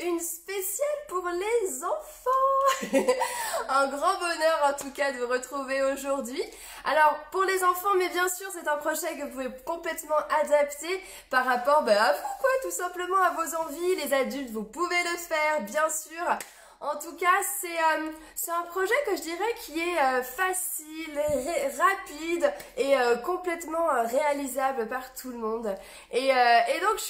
une spéciale pour les enfants. un grand bonheur en tout cas de vous retrouver aujourd'hui. Alors pour les enfants, mais bien sûr c'est un projet que vous pouvez complètement adapter par rapport bah, à vous quoi, tout simplement à vos envies. Les adultes, vous pouvez le faire bien sûr. En tout cas, c'est euh, un projet que je dirais qui est euh, facile, rapide et euh, complètement euh, réalisable par tout le monde. Et, et donc,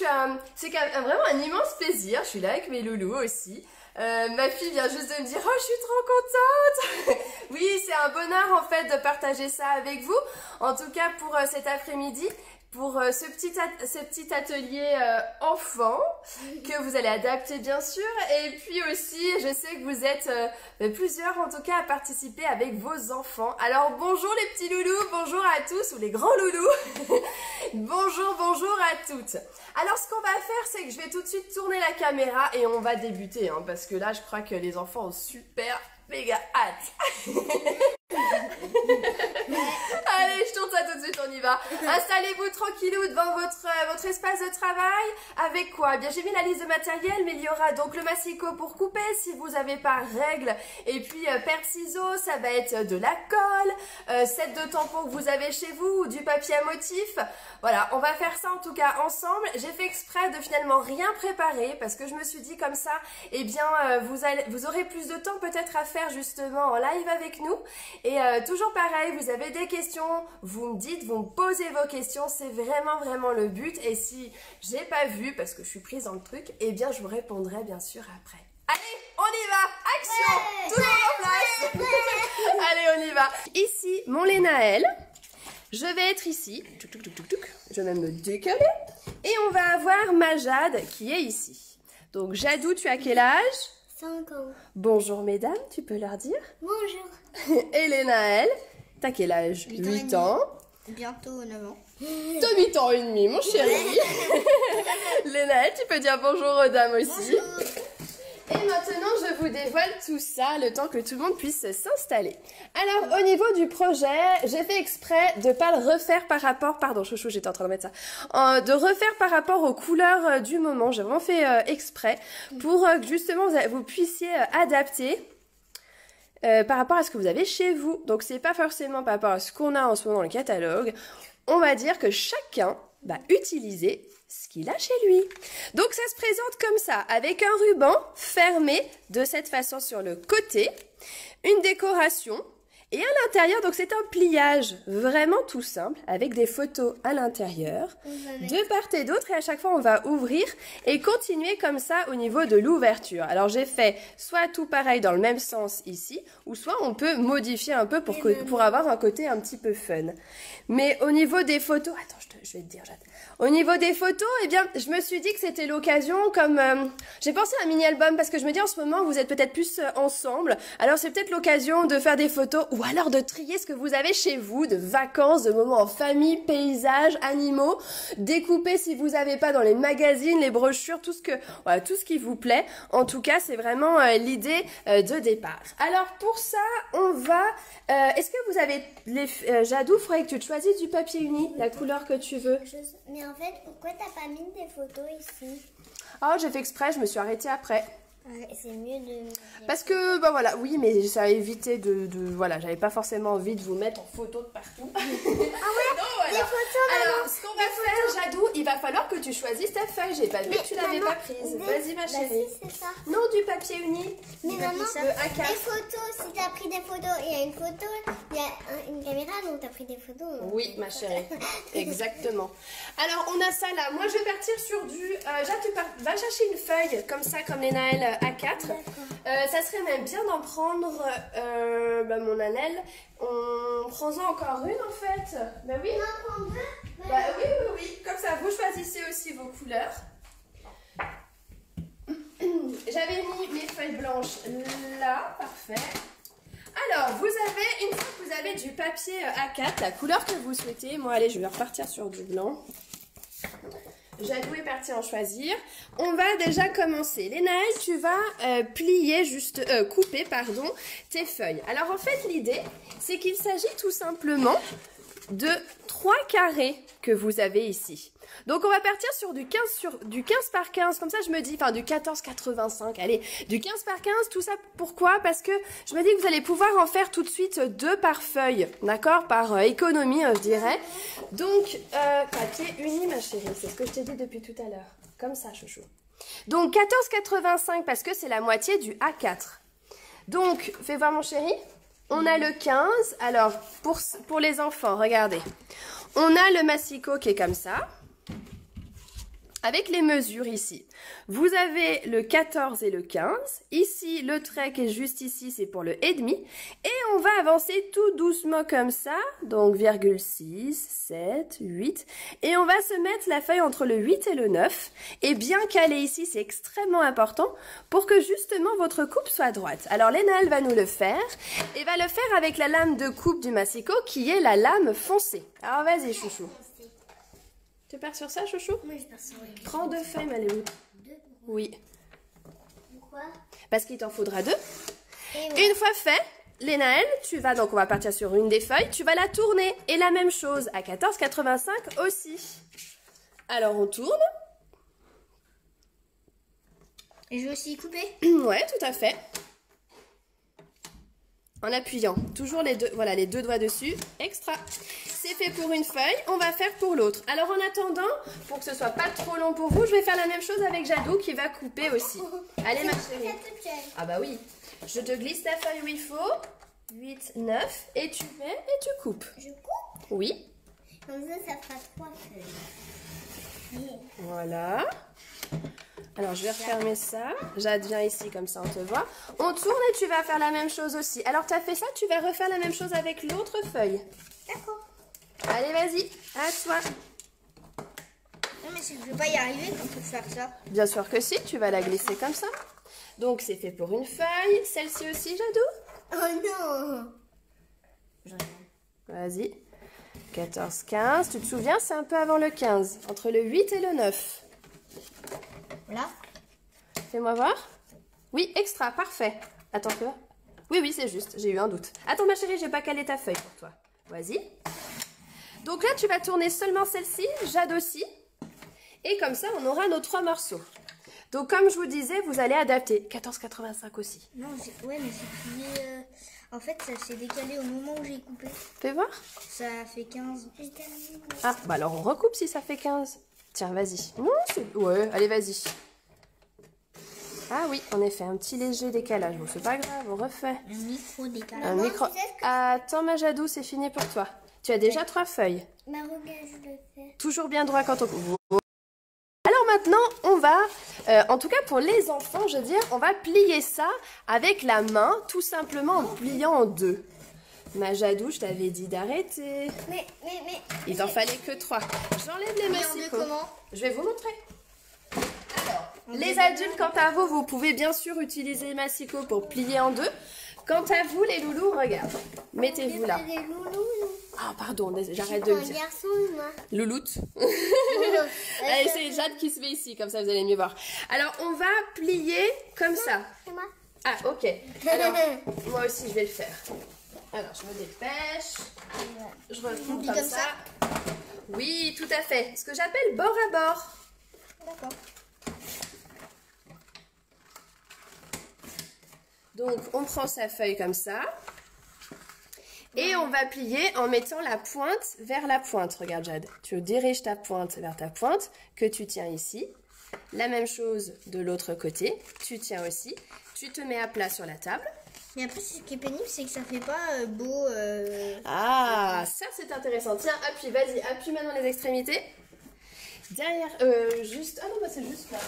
c'est vraiment un immense plaisir. Je suis là avec mes loulous aussi. ma fille vient juste de me dire Oh, je suis trop contente Oui, c'est un bonheur en fait de partager ça avec vous. En tout cas, pour cet après-midi pour euh, ce, petit ce petit atelier euh, enfant que vous allez adapter bien sûr. Et puis aussi, je sais que vous êtes euh, plusieurs en tout cas à participer avec vos enfants. Alors bonjour les petits loulous, bonjour à tous ou les grands loulous. bonjour, bonjour à toutes. Alors ce qu'on va faire, c'est que je vais tout de suite tourner la caméra et on va débuter. Hein, parce que là, je crois que les enfants ont super méga hâte. Allez, je tourne ça tout de suite, on y va. Installez-vous tranquillou devant votre, euh, votre espace de travail. Avec quoi? Eh Bien, j'ai mis la liste de matériel, mais il y aura donc le massicot pour couper si vous n'avez pas règle. Et puis, euh, paire ciseaux, ça va être de la colle, euh, set de tampons que vous avez chez vous, ou du papier à motif. Voilà, on va faire ça en tout cas ensemble. J'ai fait exprès de finalement rien préparer parce que je me suis dit comme ça, eh bien, euh, vous, allez, vous aurez plus de temps peut-être à faire justement en live avec nous. Et toujours pareil, vous avez des questions, vous me dites, vous me posez vos questions, c'est vraiment vraiment le but. Et si j'ai pas vu, parce que je suis prise dans le truc, eh bien je vous répondrai bien sûr après. Allez, on y va Action Tout le monde en place Allez, on y va Ici, mon Lénaël. Je vais être ici. Je vais me décaler. Et on va avoir Majade qui est ici. Donc, Jadou, tu as quel âge? 5 ans. Bonjour mesdames, tu peux leur dire Bonjour. Et Lénaël, t'as quel âge? 8, ans. Bientôt 9 ans. T'as 8 ans et demi, mon chéri. Lénaël, tu peux dire bonjour aux dames aussi. Et maintenant, je vous dévoile tout ça, le temps que tout le monde puisse s'installer. Alors, au niveau du projet, j'ai fait exprès de pas le refaire par rapport, pardon, chouchou, j'étais en train de mettre ça, euh, de refaire par rapport aux couleurs euh, du moment. J'ai vraiment fait euh, exprès pour que justement vous, vous puissiez adapter par rapport à ce que vous avez chez vous. Donc, c'est pas forcément par rapport à ce qu'on a en ce moment dans le catalogue. On va dire que chacun va utiliser ce qu'il a chez lui. Donc ça se présente comme ça, avec un ruban fermé de cette façon sur le côté, une décoration, et à l'intérieur, donc c'est un pliage vraiment tout simple, avec des photos à l'intérieur, de part et d'autre, et à chaque fois on va ouvrir et continuer comme ça au niveau de l'ouverture. Alors j'ai fait soit tout pareil dans le même sens ici, ou soit on peut modifier un peu pour, pour avoir un côté un petit peu fun. Mais au niveau des photos, attends, je, je vais te dire, j'attends. Au niveau des photos, eh bien, je me suis dit que c'était l'occasion, comme euh, j'ai pensé à un mini-album parce que je me dis en ce moment vous êtes peut-être plus euh, ensemble, alors c'est peut-être l'occasion de faire des photos ou alors de trier ce que vous avez chez vous, de vacances, de moments en famille, paysages, animaux, découper si vous n'avez pas dans les magazines, les brochures, tout ce que, voilà, tout ce qui vous plaît. En tout cas, c'est vraiment euh, l'idée de départ. Alors pour ça, on va. Est-ce que vous avez les Jadou, il faudrait que tu choisisses du papier uni, la couleur que tu veux. En fait, pourquoi t'as pas mis des photos ici? Oh, j'ai fait exprès, je me suis arrêtée après. C'est mieux de. Parce que, bah voilà, oui, mais ça a évité de. de voilà, j'avais pas forcément envie de vous mettre en photo de partout. ah ouais? Voilà. photos, Alors, ce qu'on va faire, Jadou, il va falloir que tu choisisses ta feuille. J'ai pas vu que tu l'avais pas prise. Vas-y, ma chérie. ça. Non, du papier uni. Mais maman, les photos, si t'as pris des photos, il y a une photo, il y a une caméra, donc t'as pris des photos. Oui, ma chérie. Exactement. Alors, on a ça là. Moi, je vais partir sur du. Euh, Jade, tu va chercher une feuille comme ça, comme les Naël à 4. Euh, ça serait même bien d'en prendre euh, bah, mon Annelle. On prend-en encore une en fait. Bah oui. On en prend deux bah, oui, oui, oui. Comme ça, vous choisissez aussi vos couleurs. J'avais mis mes feuilles blanches là, parfait. Alors, vous avez, une fois que vous avez du papier A4, la couleur que vous souhaitez, moi allez, je vais repartir sur du blanc. Jadou est parti en choisir. On va déjà commencer. Lénaël, tu vas euh, plier, juste euh, couper, pardon, tes feuilles. Alors en fait, l'idée, c'est qu'il s'agit tout simplement de trois carrés que vous avez ici. Donc on va partir sur du 15, sur, du 15 par 15, comme ça je me dis, enfin du 14,85, allez, du 15 par 15, tout ça pourquoi? Parce que je me dis que vous allez pouvoir en faire tout de suite deux par feuille, d'accord? Par euh, économie, euh, je dirais. Donc, euh, papier uni ma chérie, c'est ce que je t'ai dit depuis tout à l'heure. Comme ça, chouchou. Donc 14,85 parce que c'est la moitié du A4. Donc, fais voir mon chéri. On a le 15. Alors, pour, les enfants, regardez. On a le massicot qui est comme ça avec les mesures ici. Vous avez le 14 et le 15. Ici, le trait qui est juste ici, c'est pour le et demi. Et on va avancer tout doucement comme ça. Donc, virgule 6, 7, 8. Et on va se mettre la feuille entre le 8 et le 9. Et bien caler ici, c'est extrêmement important pour que justement votre coupe soit droite. Alors, Léna, va nous le faire. Et va le faire avec la lame de coupe du massicot qui est la lame foncée. Alors, vas-y, chouchou. Tu pars sur ça, chouchou Oui, je pars sur oui. Prends deux feuilles, Maléou. Deux Oui. Pourquoi Parce qu'il t'en faudra deux. Et ouais. Une fois fait, Lénaël, tu vas, donc on va partir sur une des feuilles, tu vas la tourner. Et la même chose, à 14,85 aussi. Alors on tourne. Et je vais aussi couper ouais, tout à fait. En appuyant. Toujours les deux, voilà, les deux doigts dessus. Extra. C'est fait pour une feuille, on va faire pour l'autre. Alors en attendant, pour que ce soit pas trop long pour vous, je vais faire la même chose avec Jadou qui va couper aussi. Allez ma chérie. Ah bah oui. Je te glisse ta feuille où il faut. 8, 9. Et tu mets et tu coupes. Je coupe Oui. Comme ça, ça fera trois feuilles. Voilà. Alors je vais refermer ça. Jade vient ici comme ça on te voit. On tourne et tu vas faire la même chose aussi. Alors tu as fait ça, tu vas refaire la même chose avec l'autre feuille. D'accord. Allez vas-y, à toi. Non, mais je vais pas y arriver quand on peut faire ça. Bien sûr que si, tu vas la glisser comme ça. Donc c'est fait pour une feuille. Celle-ci aussi, Jadou? Oh non Vas-y. 14, 15. Tu te souviens, c'est un peu avant le 15. Entre le 8 et le 9. Voilà. Fais-moi voir. Oui, extra, parfait. Attends, fais voir. Oui, oui, c'est juste. J'ai eu un doute. Attends, ma chérie, j'ai pas calé ta feuille pour toi. Vas-y. Donc là, tu vas tourner seulement celle-ci, Jade aussi. Et comme ça, on aura nos trois morceaux. Donc, comme je vous disais, vous allez adapter. 14,85 aussi. Non, ouais, mais c'est plié. euh, En fait, ça s'est décalé au moment où j'ai coupé. Fais voir. Ça fait 15. Ah, bah alors on recoupe si ça fait 15. Tiens, vas-y. Ouais, allez, vas-y. Ah oui, en effet, un petit léger décalage. Bon, c'est pas grave, on refait. Un micro décalé. Un micro... Attends, ma Jadou, c'est fini pour toi. Tu as déjà trois feuilles. Toujours bien droit quand on. Alors maintenant, on va, euh, en tout cas pour les enfants, je veux dire, on va plier ça avec la main, tout simplement en pliant en deux. Ma Jadou, je t'avais dit d'arrêter. Mais, mais, mais. Il t'en fallait que trois. J'enlève les comment Je vais vous montrer. Alors, les adultes, quant à vous, vous pouvez bien sûr utiliser les pour plier en deux. Quant à vous, les loulous, regarde. Mettez-vous là. Loulous, nous. Ah, pardon, j'arrête de le dire. un garçon, moi. Louloute. Allez, c'est Jade qui se met ici, comme ça vous allez mieux voir. Alors, on va plier comme ça. C'est moi. Ah, ok. Alors, moi aussi, je vais le faire. Alors, je me dépêche. Je comme, comme ça. ça. Oui, tout à fait. Ce que j'appelle bord à bord. D'accord. Donc, on prend sa feuille comme ça. Et on va plier en mettant la pointe vers la pointe. Regarde, Jade. Tu diriges ta pointe vers ta pointe que tu tiens ici. La même chose de l'autre côté. Tu tiens aussi. Tu te mets à plat sur la table. Mais après, ce qui est pénible, c'est que ça fait pas euh, beau. euh, Ah, ça c'est intéressant. Tiens, appuie, vas-y, appuie maintenant les extrémités. Derrière, euh, juste. Ah non, bah c'est juste là.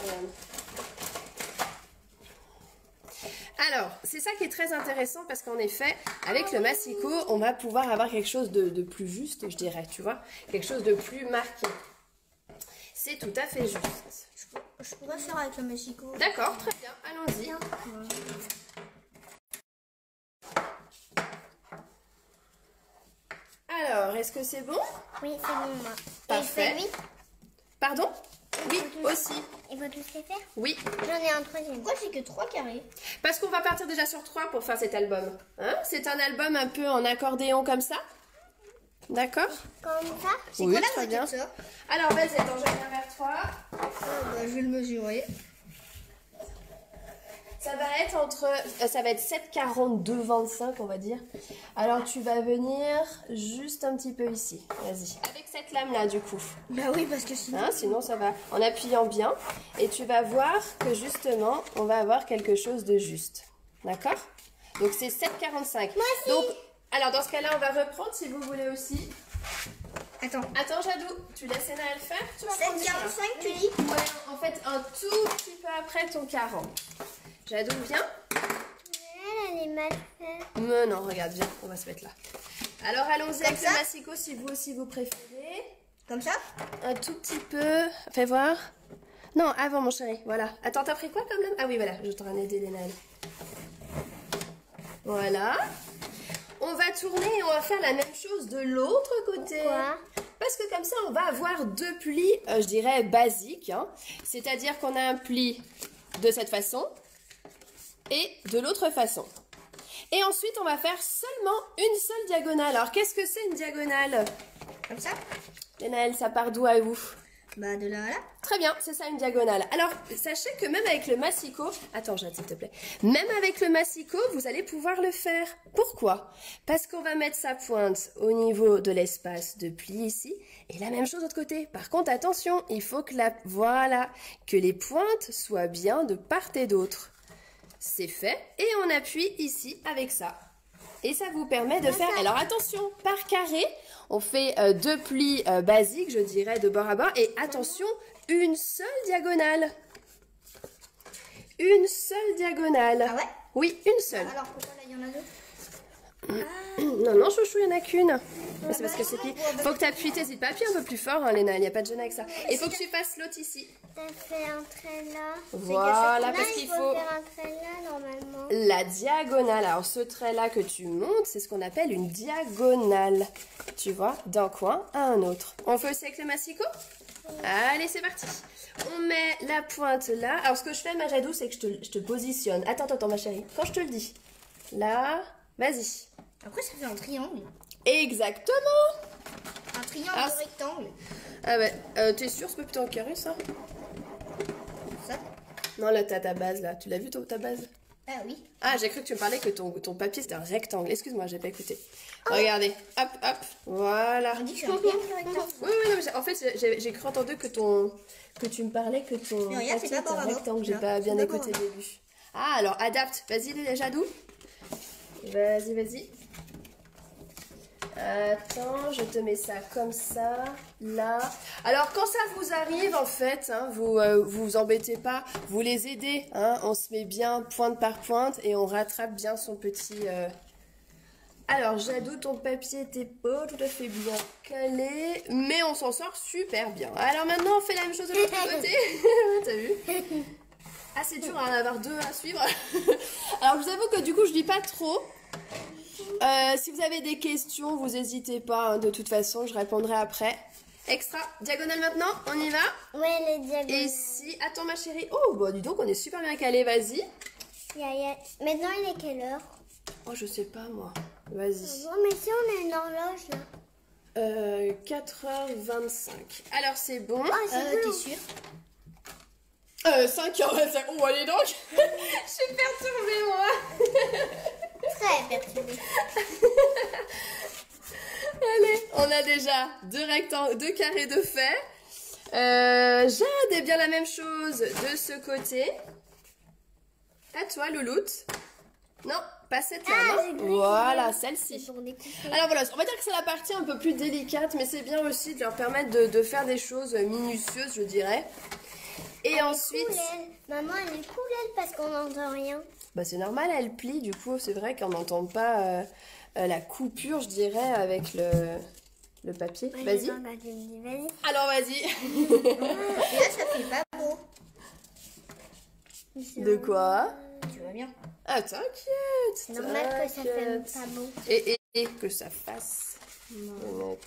Alors, c'est ça qui est très intéressant parce qu'en effet, avec le massicot, on va pouvoir avoir quelque chose de, de plus juste, je dirais, tu vois, quelque chose de plus marqué. C'est tout à fait juste. Je pourrais faire avec le Mexico. D'accord, très bien, allons-y. Alors, est-ce que c'est bon? Oui, c'est bon, moi. Parfait. Et celui Pardon? Oui, aussi. Il faut tous les faire Oui, J'en ai un troisième. Pourquoi j'ai que trois carrés? Parce qu'on va partir déjà sur trois pour faire cet album. Hein? C'est un album un peu en accordéon comme ça? D'accord? Comme ça? C'est Oui, quoi la très bien. ça Alors vas-y, attends, je viens vers toi. Ah, bah, Je vais le mesurer. Ça va être entre, euh, ça va être 7,42, 25 on va dire. Alors tu vas venir juste un petit peu ici. Vas-y. Avec cette lame là du coup. Bah oui, parce que sinon. Hein, sinon ça va en appuyant bien. Et tu vas voir que justement on va avoir quelque chose de juste. D'accord? Donc c'est 7,45. Donc alors dans ce cas-là on va reprendre si vous voulez aussi. Attends. Attends Jadou, tu laisses faire? Tu vas prendre celui-là. 7,45 tu dis? Ouais, en fait un tout petit peu après ton 40. Jadou viens. Elle, elle est mal faite. Mais non, regarde, viens, on va se mettre là. Alors allons-y avec le massicot si vous aussi vous préférez. Comme ça Un tout petit peu. Fais voir. Non, avant mon chéri, voilà. Attends, t'as pris quoi comme lame Ah oui, voilà, je t'en ai aidé les. Voilà. On va tourner et on va faire la même chose de l'autre côté. Pourquoi? Parce que comme ça, on va avoir deux plis, euh, je dirais, basiques. hein. C'est-à-dire qu'on a un pli de cette façon et de l'autre façon. Et ensuite, on va faire seulement une seule diagonale. Alors, qu'est-ce que c'est une diagonale? Comme ça? Lénaël, ça part d'où à où Bah de là à là. Très bien, c'est ça une diagonale. Alors, sachez que même avec le massicot, attends, Jade, s'il te plaît. Même avec le massicot, vous allez pouvoir le faire. Pourquoi? Parce qu'on va mettre sa pointe au niveau de l'espace de pli ici, et la même chose de l'autre côté. Par contre, attention, il faut que la, voilà, que les pointes soient bien de part et d'autre. C'est fait, et on appuie ici avec ça. Et ça vous permet de faire. Alors attention, par carré, on fait euh, deux plis euh, basiques, je dirais, de bord à bord. Et attention, une seule diagonale. Une seule diagonale. Ah ouais? Oui, une seule. Alors pourquoi là il y en a deux? Non, non, chouchou, il y en a qu'une. C'est parce que c'est pli. Faut que tu appuies, à appuyer un peu plus fort, hein, Léna. Il n'y a pas de gêne avec ça. Et faut que tu fasses l'autre ici. T'as fait un trait là. Voilà, Là, parce il qu'il faut faire un trait là normalement. la diagonale. Alors, ce trait-là que tu montes, c'est ce qu'on appelle une diagonale. Tu vois, d'un coin à un autre. On fait aussi avec le massicot Allez, c'est parti. On met la pointe là. Alors, ce que je fais, ma Jadou, c'est que je te, je te positionne. Attends, attends, ma chérie. Quand je te le dis. Là, vas-y. Après ça fait un triangle. Exactement. Un triangle Ah, rectangle. Ah ouais, euh, t'es sûr, c'est pas plutôt un carré, ça? Ça? Non, là, t'as ta base, là. Tu l'as vu, toi, ta base? Ah oui. Ah, j'ai cru que tu me parlais que ton, ton papier, c'était un rectangle. Excuse-moi, j'ai pas écouté. Regardez. Hop, hop. Voilà. On dit que un rectangle. Oui, oui, non, mais en fait, j'ai cru entendre que ton que tu me parlais que ton Mais regarde, papier c'est pas un rectangle. J'ai pas bien écouté le début. Ah, alors adapte. Vas-y, Jadou. Vas-y, vas-y. Attends, je te mets ça comme ça, là. Alors, quand ça vous arrive, en fait, hein, vous euh, vous embêtez pas, vous les aidez. Hein, on se met bien pointe par pointe et on rattrape bien son petit... euh, alors, Jadou, ton papier n'était pas tout à fait bien calé, mais on s'en sort super bien. Alors maintenant, on fait la même chose de l'autre côté. T'as vu? Ah, c'est dur d'en avoir deux à suivre. Alors, je vous avoue que du coup, je dis pas trop. Euh, si vous avez des questions, vous n'hésitez pas. hein, de toute façon, je répondrai après. Extra, diagonale maintenant, on y va. Ouais, les diagonales. Et si... Attends, ma chérie. Oh, bah dis donc, on est super bien calé, vas-y. Il y a- il y a- Maintenant, il est quelle heure Oh, je sais pas, moi. Vas-y. Bon, mais si on a une horloge là. Euh, 4h25. Alors c'est bon. Ah, c'est Euh, bon. t'es sûr Euh, 5h25. Oh, allez donc. Je suis perturbée, moi. Très. Allez, on a déjà deux rectangles, deux carrés de fait. Euh, Jade est bien la même chose de ce côté. À toi, Louloute. Non, pas cette là. Ah. Voilà, celle-ci. Alors voilà, on va dire que c'est la partie un peu plus délicate, mais c'est bien aussi de leur permettre de, de faire des choses minutieuses, je dirais. Et ensuite, Cool, elle. Maman, elle est cool, elle, parce qu'on n'entend rien. Bah c'est normal, elle plie, du coup c'est vrai qu'on n'entend pas euh, euh, la coupure, je dirais, avec le, le papier. Moi, Vas-y. Alors vas-y. Là ça fait pas beau. de quoi Tu vois bien. Ah t'inquiète. C'est normal que ça fait t'inquiète. pas beau. Et, et, et que ça fasse. honnête.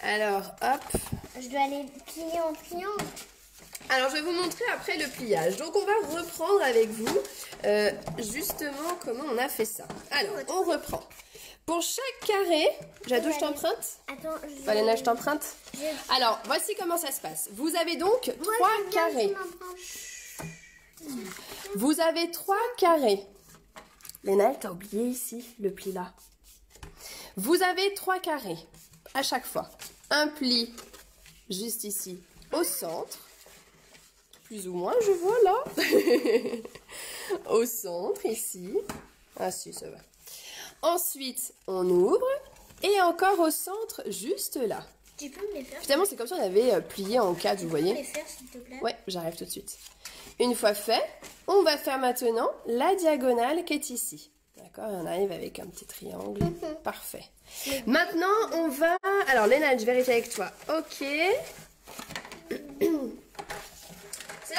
Alors, hop. Je dois aller plier en triangle. Alors, je vais vous montrer après le pliage. Donc, on va reprendre avec vous euh, justement comment on a fait ça. Alors, on reprend. Pour chaque carré, Jadou, je t'emprunte Attends, je... Valéna, je t'emprunte je- Alors, voici comment ça se passe. Vous avez donc Moi, trois carrés. Vous avez trois carrés. Léna, t'as oublié ici le pli là. Vous avez trois carrés à chaque fois. Un pli juste ici au centre. Plus ou moins, je vois là. au centre, ici. Ah si, ça va. Ensuite, on ouvre. Et encore au centre, juste là. Tu peux me les faire Finalement, c'est comme si on avait euh, plié en quatre, vous Tu peux me voyez. les faire, s'il te plaît? Ouais, j'arrive tout de suite. Une fois fait, on va faire maintenant la diagonale qui est ici. D'accord on arrive avec un petit triangle. Parfait. Maintenant, on va... Alors, Léna, je vérifie avec toi. Ok.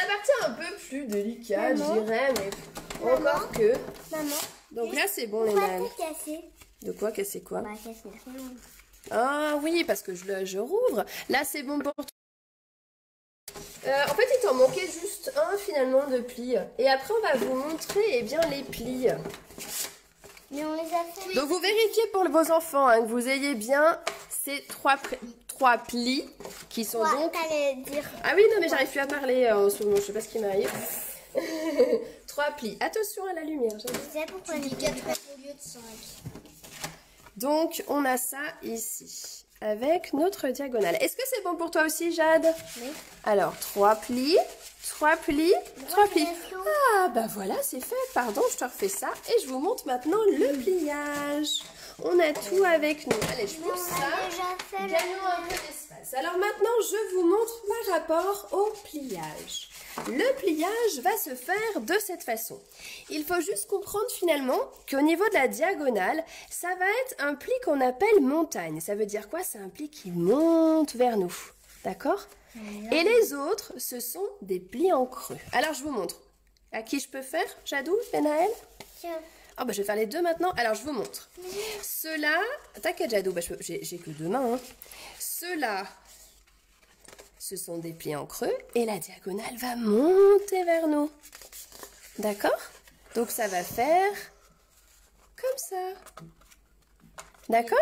Partie un peu plus délicate, je dirais, mais encore que... Maman, Donc là, c'est bon, t'es cassé De quoi Casser quoi Bah. Ah oui, parce que je, le, je rouvre. Là, c'est bon pour toi. Euh, en fait, il t'en manquait juste un finalement de plis. Et après, on va vous montrer eh bien, les plis. Mais on les a fait. Donc, vous vérifiez pour vos enfants hein, que vous ayez bien ces trois, pr- trois plis qui sont donc... dire. Ah oui, non, mais j'arrive plus à parler euh, en ce moment. Je sais pas ce qui m'arrive. trois plis. Attention à la lumière. sais pourquoi j'ai dit 4 au lieu de 5. Donc, on a ça ici. Avec notre diagonale. Est-ce que c'est bon pour toi aussi, Jade? Oui. Alors, trois plis, trois plis, trois plis. Ah, bah voilà, c'est fait. Pardon, je te refais ça. Et je vous montre maintenant le pliage. On a tout avec nous. Allez, je pousse ça. Gagnons un peu d'espace. Alors maintenant, je vous montre par rapport au pliage. Le pliage va se faire de cette façon. Il faut juste comprendre finalement qu'au niveau de la diagonale, ça va être un pli qu'on appelle montagne. Ça veut dire quoi? C'est un pli qui monte vers nous. D'accord? Et les autres, ce sont des plis en creux. Alors je vous montre. À qui je peux faire? Jadou? Benaël? Ah bah je vais faire les deux maintenant. Alors je vous montre. Ceux-là, t'inquiète Jadou, bah, j'ai que deux mains. hein. Ceux-là, ce sont des plis en creux et la diagonale va monter vers nous. D'accord? Donc ça va faire comme ça. D'accord?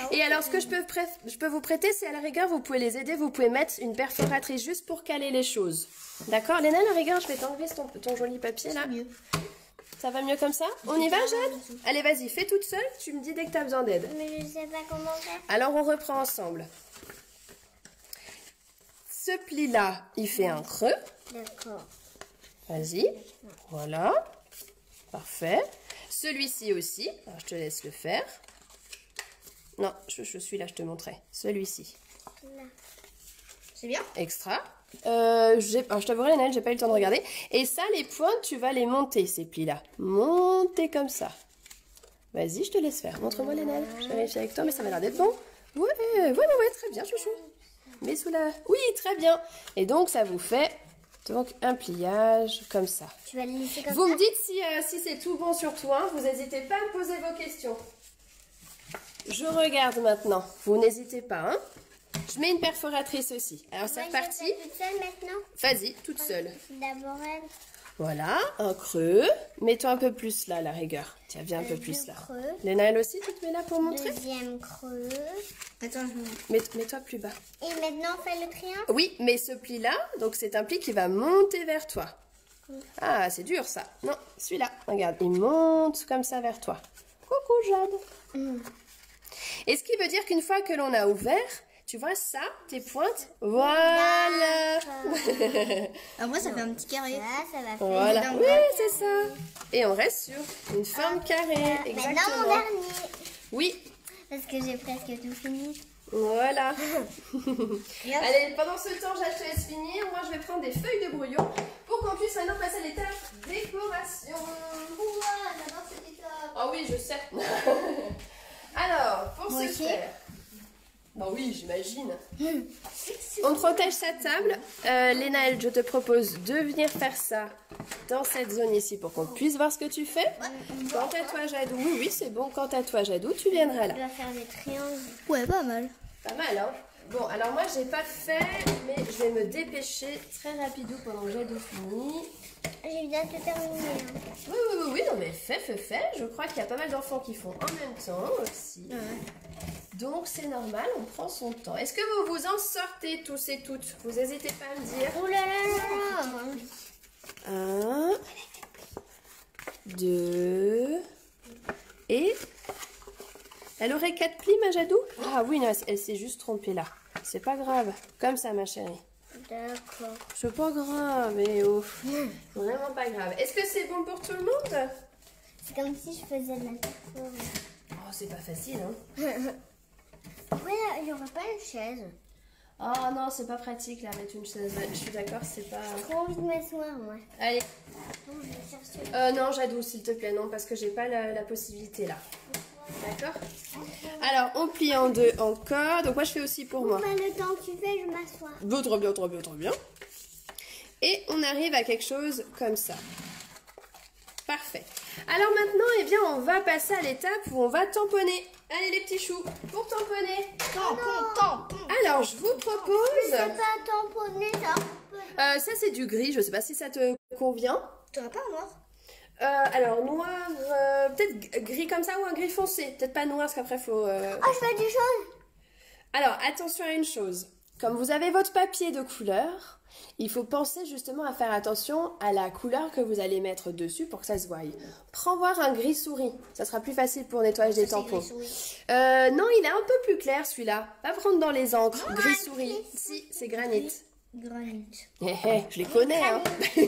Ah et alors, ce que je peux, je peux vous prêter, c'est à la rigueur, vous pouvez les aider, vous pouvez mettre une perforatrice juste pour caler les choses. D'accord? Léna, à la rigueur, je vais t'enlever ton, ton joli papier là. Ça va mieux comme ça? On y va, Jade? Allez, vas-y, fais toute seule, tu me dis dès que tu as besoin d'aide. Mais je sais pas comment faire. Alors, on reprend ensemble. Ce pli-là, il fait un creux. D'accord. Vas-y. Voilà. Parfait. Celui-ci aussi. Alors, je te laisse le faire. Non, je, je suis là, je te montrais. Celui-ci. C'est bien? Extra. Euh, je t'avouerai, Lénel, j'ai pas eu le temps de regarder. Et ça, les pointes, tu vas les monter, ces plis-là. Monter comme ça. Vas-y, je te laisse faire. Montre-moi, Lénel. Je vérifie avec toi, mais ça va l'air d'être bon. Ouais, ouais, ouais, ouais, très bien, chouchou. Mais sous la... Oui, très bien. Et donc, ça vous fait donc un pliage comme ça. Tu vas comme Vous ça me dites si, euh, si c'est tout bon sur toi. Vous n'hésitez pas à me poser vos questions. Je regarde maintenant. Vous n'hésitez pas. Hein je mets une perforatrice aussi. Alors, c'est reparti. toute seule maintenant. Vas-y, toute seule. D'abord elle. Voilà, un creux. Mets-toi un peu plus là, à la rigueur. Tiens, viens un peu plus là. creux. Léna, elle aussi, tu te mets là pour montrer Deuxième creux. Attends, je me. Mets- Mets-toi plus bas. Et maintenant on fait le triangle? Oui, mais ce pli-là, donc c'est un pli qui va monter vers toi. Ah, c'est dur ça. Non, celui-là, regarde, il monte comme ça vers toi. Coucou Jade. Et ce qui veut dire qu'une fois que l'on a ouvert, tu vois ça, tes pointes, voilà. Après, ça fait un petit carré. Ça va faire. Voilà, oui, c'est ça. Et on reste sur une forme carrée, Maintenant mon exactement. dernier. Oui, Parce que j'ai presque tout fini. voilà. Allez, pendant ce temps, je te laisse finir. Moi, je vais prendre des feuilles de brouillon pour qu'on puisse maintenant passer à l'étape décoration. Ouah, j'adore cette étape. Ah oui, je sais. Alors, pour Moi ce faire. Bah oui, j'imagine. On protège sa table. Euh, Lénaël, je te propose de venir faire ça dans cette zone ici pour qu'on puisse voir ce que tu fais. Quant à toi, Jadou, oui, oui, c'est bon. Quant à toi, Jadou, tu viendras là. Je dois faire des triangles. Ouais, pas mal. Pas mal, hein Bon, alors moi, j'ai pas fait, mais je vais me dépêcher très rapidement pendant que j'ai tout fini. J'ai bien tout terminé. hein. Oui, oui, oui, oui, non, mais fait, fait, fait. Je crois qu'il y a pas mal d'enfants qui font en même temps aussi. Donc, c'est normal, on prend son temps. Est-ce que vous vous en sortez tous et toutes? Vous n'hésitez pas à me dire. Ouh là là là là. Un, deux, et... Elle aurait quatre plis, ma Jadou Ah oui, non, elle s'est juste trompée là. C'est pas grave. Comme ça, ma chérie. D'accord. C'est pas grave, mais oh. Vraiment pas grave. Est-ce que c'est bon pour tout le monde? C'est comme si je faisais de la. Oh, c'est pas facile, hein Ouais, il n'y aura pas une chaise. Oh non, c'est pas pratique là, mettre une chaise. Je suis d'accord, c'est pas... J'ai trop envie de m'asseoir, moi. Allez. Donc, je vais chercher. Euh, non, Jadou, s'il te plaît, non, parce que j'ai pas la, la possibilité là. D'accord Alors, on plie en deux encore. Donc, moi, je fais aussi pour moi. Le temps que tu fais, je m'assois? Bon, trop bien, trop bien, trop bien. Et on arrive à quelque chose comme ça. Parfait. Alors maintenant, eh bien, on va passer à l'étape où on va tamponner. Allez, les petits choux, pour tamponner. Tampon, tampon. Alors, je vous propose... C'est pas tamponné, ça. Euh, ça, c'est du gris. Je sais pas si ça te convient. T'auras pas un noir Euh, alors, noir, euh, peut-être gris comme ça ou un gris foncé. Peut-être pas noir, parce qu'après, faut... euh, Oh, je fais du jaune. Alors, attention à une chose. Comme vous avez votre papier de couleur, il faut penser justement à faire attention à la couleur que vous allez mettre dessus pour que ça se voie. Prends voir un gris souris. Ça sera plus facile pour nettoyer des tampons. Euh, non, il est un peu plus clair celui-là. Pas prendre dans les encres. Gris souris. Si, c'est granit. Granit. Hé hé, je les connais, hein. Non,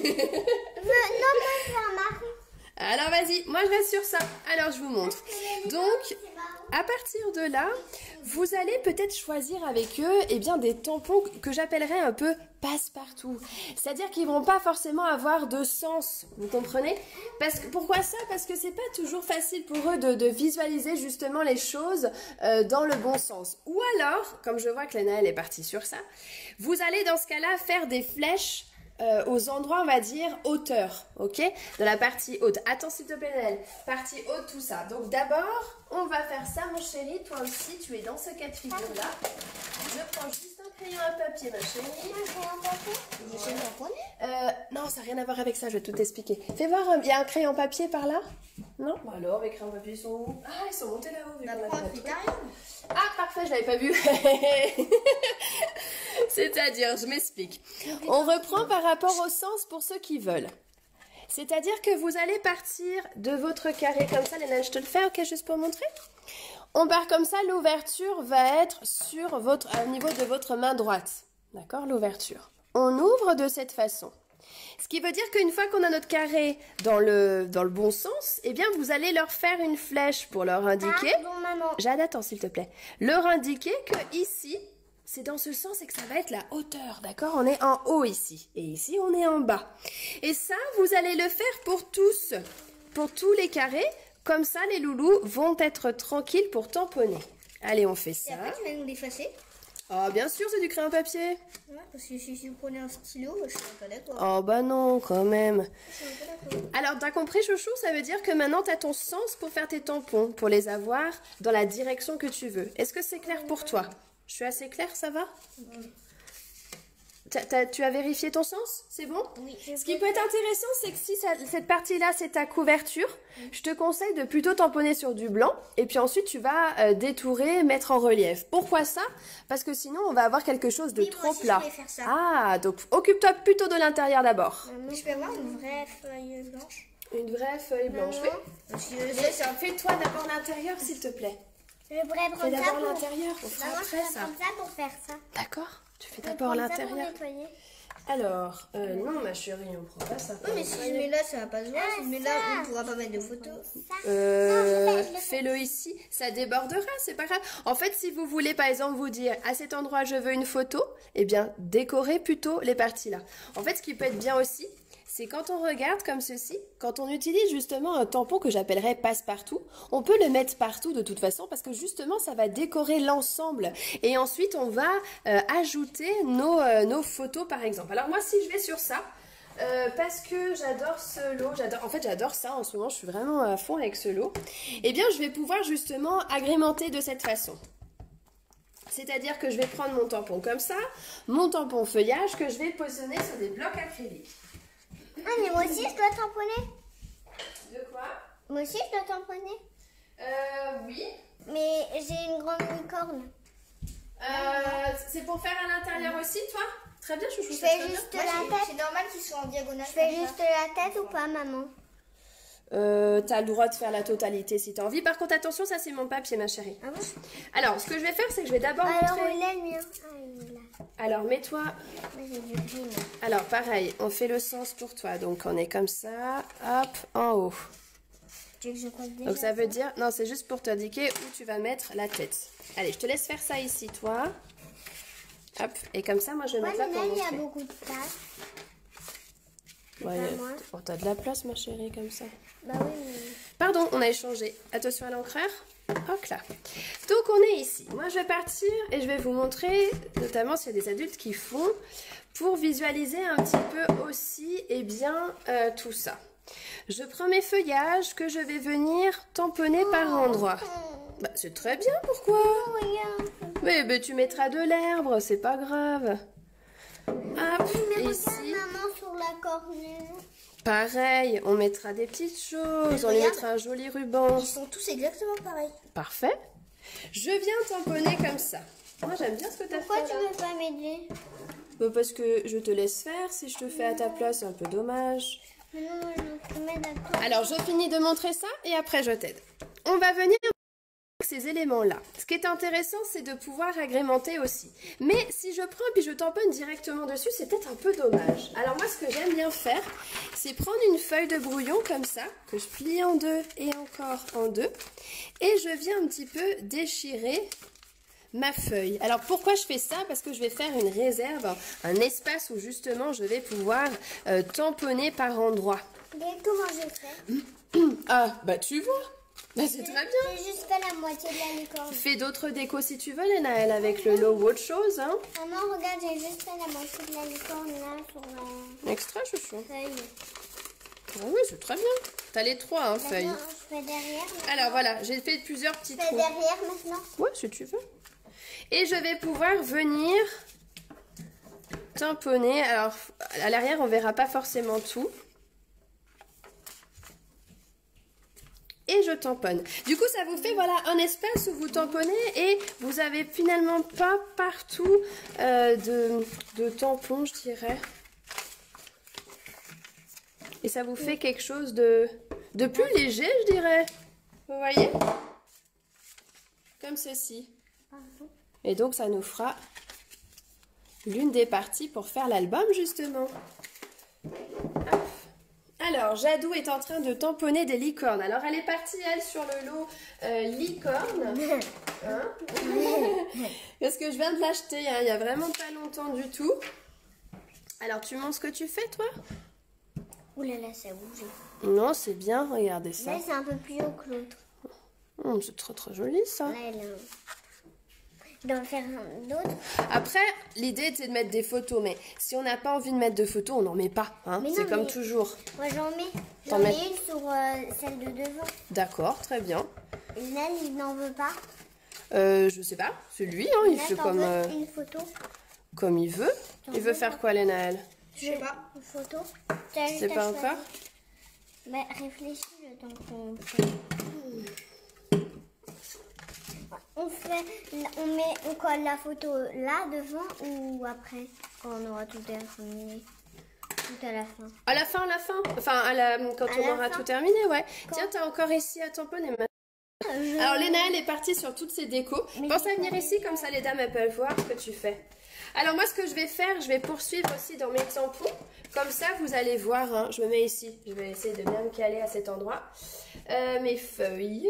moi, je fais un marron. Alors vas-y, moi je reste sur ça. Alors je vous montre. Donc, à partir de là, vous allez peut-être choisir avec eux eh bien, des tampons que j'appellerais un peu passe-partout. C'est-à-dire qu'ils vont pas forcément avoir de sens, vous comprenez? Parce Pourquoi ça? Parce que c'est pas toujours facile pour eux de, visualiser justement les choses euh, dans le bon sens. Ou alors, comme je vois que elle est partie sur ça, vous allez dans ce cas-là faire des flèches euh, aux endroits, on va dire, hauteur, ok? De la partie haute. Attends, s'il te plaît, Naël. Partie haute, tout ça. Donc d'abord, on va faire ça, mon chéri. Toi aussi, tu es dans ce cas de figure-là. Je prends juste un crayon à papier, ma chérie. Un papier? J'ai un tamponné Euh, non, ça n'a rien à voir avec ça, je vais tout t'expliquer. Fais voir, il y a un crayon papier par là? Non? Bah alors, les crayons papier sont où? Ah, ils sont montés là-haut. Ah, parfait, je l'avais pas vu. C'est-à-dire, je m'explique. On reprend par rapport au sens pour ceux qui veulent. C'est-à-dire que vous allez partir de votre carré comme ça, Léna, je te le fais, ok, juste pour montrer On part comme ça, l'ouverture va être sur votre, au niveau de votre main droite. D'accord, l'ouverture. On ouvre de cette façon. Ce qui veut dire qu'une fois qu'on a notre carré dans le, dans le bon sens, eh bien, vous allez leur faire une flèche pour leur indiquer Pardon, maman. Jade, attends, s'il te plaît. Leur indiquer que ici, c'est dans ce sens et que ça va être la hauteur, d'accord? On est en haut ici. Et ici, on est en bas. Et ça, vous allez le faire pour tous. Pour tous les carrés. Comme ça, les loulous vont être tranquilles pour tamponner. Allez, on fait Et ça. après, tu vas nous l'effacer. Oh, bien sûr, c'est du crayon papier. Ouais, parce que si, vous prenez un stylo, je suis pas d'accord. Oh, bah non, quand même. Je pas. Alors, t'as compris, chouchou? Ça veut dire que maintenant, t'as ton sens pour faire tes tampons, pour les avoir dans la direction que tu veux. Est-ce que c'est clair pour toi? Je suis assez claire, ça va t'as- Tu as vérifié ton sens? C'est bon? Oui. Ce qui peut être intéressant, c'est que si ça- cette partie-là, c'est ta couverture, je te conseille de plutôt tamponner sur du blanc, et puis ensuite, tu vas euh, détourer, mettre en relief. Pourquoi ça? Parce que sinon, on va avoir quelque chose de Oui, moi trop je plat. voulais faire ça. Ah, donc occupe-toi plutôt de l'intérieur d'abord. Je peux avoir une vraie feuille blanche? Une vraie feuille blanche, oui. Fais-toi d'abord l'intérieur, s'il te plaît. Je pourrais Fais prendre ça pour... l'intérieur, on fera je ça. pour faire ça. D'accord Tu fais d'abord l'intérieur. Alors, euh, non, ma chérie, on prend pas ça. Oui, mais si je mets là, ça va pas se voir. Si je mets là, on ne pourra pas mettre de photos. Euh, Non, fais-le ici, ça débordera, c'est pas grave. En fait, si vous voulez par exemple vous dire à cet endroit je veux une photo, eh bien décorez plutôt les parties là. En fait, ce qui peut être bien aussi, c'est quand on regarde comme ceci, quand on utilise justement un tampon que j'appellerais passe-partout, on peut le mettre partout de toute façon parce que justement ça va décorer l'ensemble. Et ensuite on va euh, ajouter nos, euh, nos photos par exemple. Alors moi si je vais sur ça, euh, parce que j'adore ce lot, en fait j'adore ça en ce moment, je suis vraiment à fond avec ce lot. Eh bien je vais pouvoir justement agrémenter de cette façon. C'est-à-dire que je vais prendre mon tampon comme ça, mon tampon feuillage que je vais positionner sur des blocs acryliques. Ah, mais moi aussi, je dois tamponner. De quoi? Moi aussi, je dois tamponner. Euh, oui. Mais j'ai une grande licorne. Euh, c'est pour faire à l'intérieur aussi, toi? Très bien, chouchou. Je fais bien. juste Moi, la tête. C'est normal qu'ils soient en diagonale. Je fais ça. juste la tête ou pas, maman? Euh, t'as le droit de faire la totalité si t'as envie. Par contre, attention, ça c'est mon papier, ma chérie. Ah bon? Alors, ce que je vais faire, c'est que je vais d'abord Alors, montrer. où il est le mien Ah, il est là. Alors, mets-toi. Alors, pareil, on fait le sens pour toi. Donc, on est comme ça, hop, en haut. Tu veux que je fasse déjà Donc, ça veut dire. Non, c'est juste pour t'indiquer où tu vas mettre la tête. Allez, je te laisse faire ça ici, toi. Hop, et comme ça, moi je vais Ouais, là pour il y a beaucoup de place. Ouais, oh, t'as de la place, ma chérie, comme ça. Bah oui, mais... Pardon, on a échangé. Attention à l'encreur. Hop là. Donc on est ici. Moi je vais partir et je vais vous montrer, notamment s'il y a des adultes qui font, pour visualiser un petit peu aussi et bien euh, tout ça. Je prends mes feuillages que je vais venir tamponner par endroits. Bah, c'est très bien, pourquoi? Oh. Mais bah, tu mettras de l'herbe, c'est pas grave. Hop, Mais ici. regarde maman sur la cornue. Pareil, on mettra des petites choses, on lui mettra un joli ruban. Ils sont tous exactement pareils. Parfait. Je viens tamponner comme ça. Moi, j'aime bien ce que tu as Pourquoi fait tu là. veux pas m'aider? Bah, parce que je te laisse faire. Si je te fais à ta place, c'est un peu dommage. Non, je. Alors, je finis de montrer ça et après, je t'aide. On va venir ces éléments-là. Ce qui est intéressant, c'est de pouvoir agrémenter aussi. Mais si je prends et puis je tamponne directement dessus, c'est peut-être un peu dommage. Alors moi, ce que j'aime bien faire, c'est prendre une feuille de brouillon comme ça, que je plie en deux et encore en deux, et je viens un petit peu déchirer ma feuille. Alors pourquoi je fais ça? Parce que je vais faire une réserve, un espace où justement je vais pouvoir euh, tamponner par endroits. Regarde comment je fais? Ah, bah tu vois Bah, C'est très bien J'ai juste fait la moitié de la licorne. Fais d'autres décos si tu veux, Lénaël, avec le lot ou autre chose. Hein. Maman, regarde, j'ai juste fait la moitié de la licorne là sur la Extra, chouchou. feuille. Ah oui, c'est très bien. T'as les trois, hein, feuilles. Je fais derrière. Alors voilà, j'ai fait plusieurs petits Je fais trous. derrière maintenant. Ouais, si tu veux. Et je vais pouvoir venir tamponner. Alors, à l'arrière, on verra pas forcément tout. Et je tamponne. Du coup, ça vous fait voilà un espace où vous tamponnez et vous avez finalement pas partout euh, de, de tampons, je dirais. Et ça vous fait quelque chose de, de plus léger, je dirais. Vous voyez? Comme ceci. Et donc, ça nous fera l'une des parties pour faire l'album, justement. Hop. Alors, Jadou est en train de tamponner des licornes. Alors, elle est partie, elle, sur le lot euh, licorne. Hein Parce que je viens de l'acheter, hein, il y a vraiment pas longtemps du tout. Alors, tu montres ce que tu fais, toi? Ouh là là, ça bouge. Non, c'est bien, regardez ça. Là, c'est un peu plus haut que l'autre. Hum, c'est trop trop joli, ça. Là, elle a... Je dois en faire un d'autre. Après, l'idée c'est de mettre des photos, mais si on n'a pas envie de mettre de photos, on n'en met pas. Hein c'est comme mais- toujours. Moi, j'en mets. J'en mets- une sur euh, celle de devant. D'accord, très bien. Là, il n'en veut pas. Euh, je sais pas, c'est lui, hein, il Là, fait comme, euh, une photo. comme il veut. Il veut faire quoi, Lénaël Je sais pas. Une photo. C'est pas encore? Mais réfléchis le temps qu'on fait. On fait, on met, on colle la photo là devant ou après quand on aura tout terminé, tout à la fin. À la fin, à la fin Enfin, à la- quand À on la aura fin. tout terminé, ouais. Tiens, t'as encore ici à tamponner. Alors, Lénaël est partie sur toutes ses décos. Mais Pense à venir ici, comme ça les dames elles peuvent voir ce que tu fais. Alors, moi, ce que je vais faire, je vais poursuivre aussi dans mes tampons. Comme ça, vous allez voir. hein, je me mets ici. Je vais essayer de bien me caler à cet endroit. Euh, mes feuilles.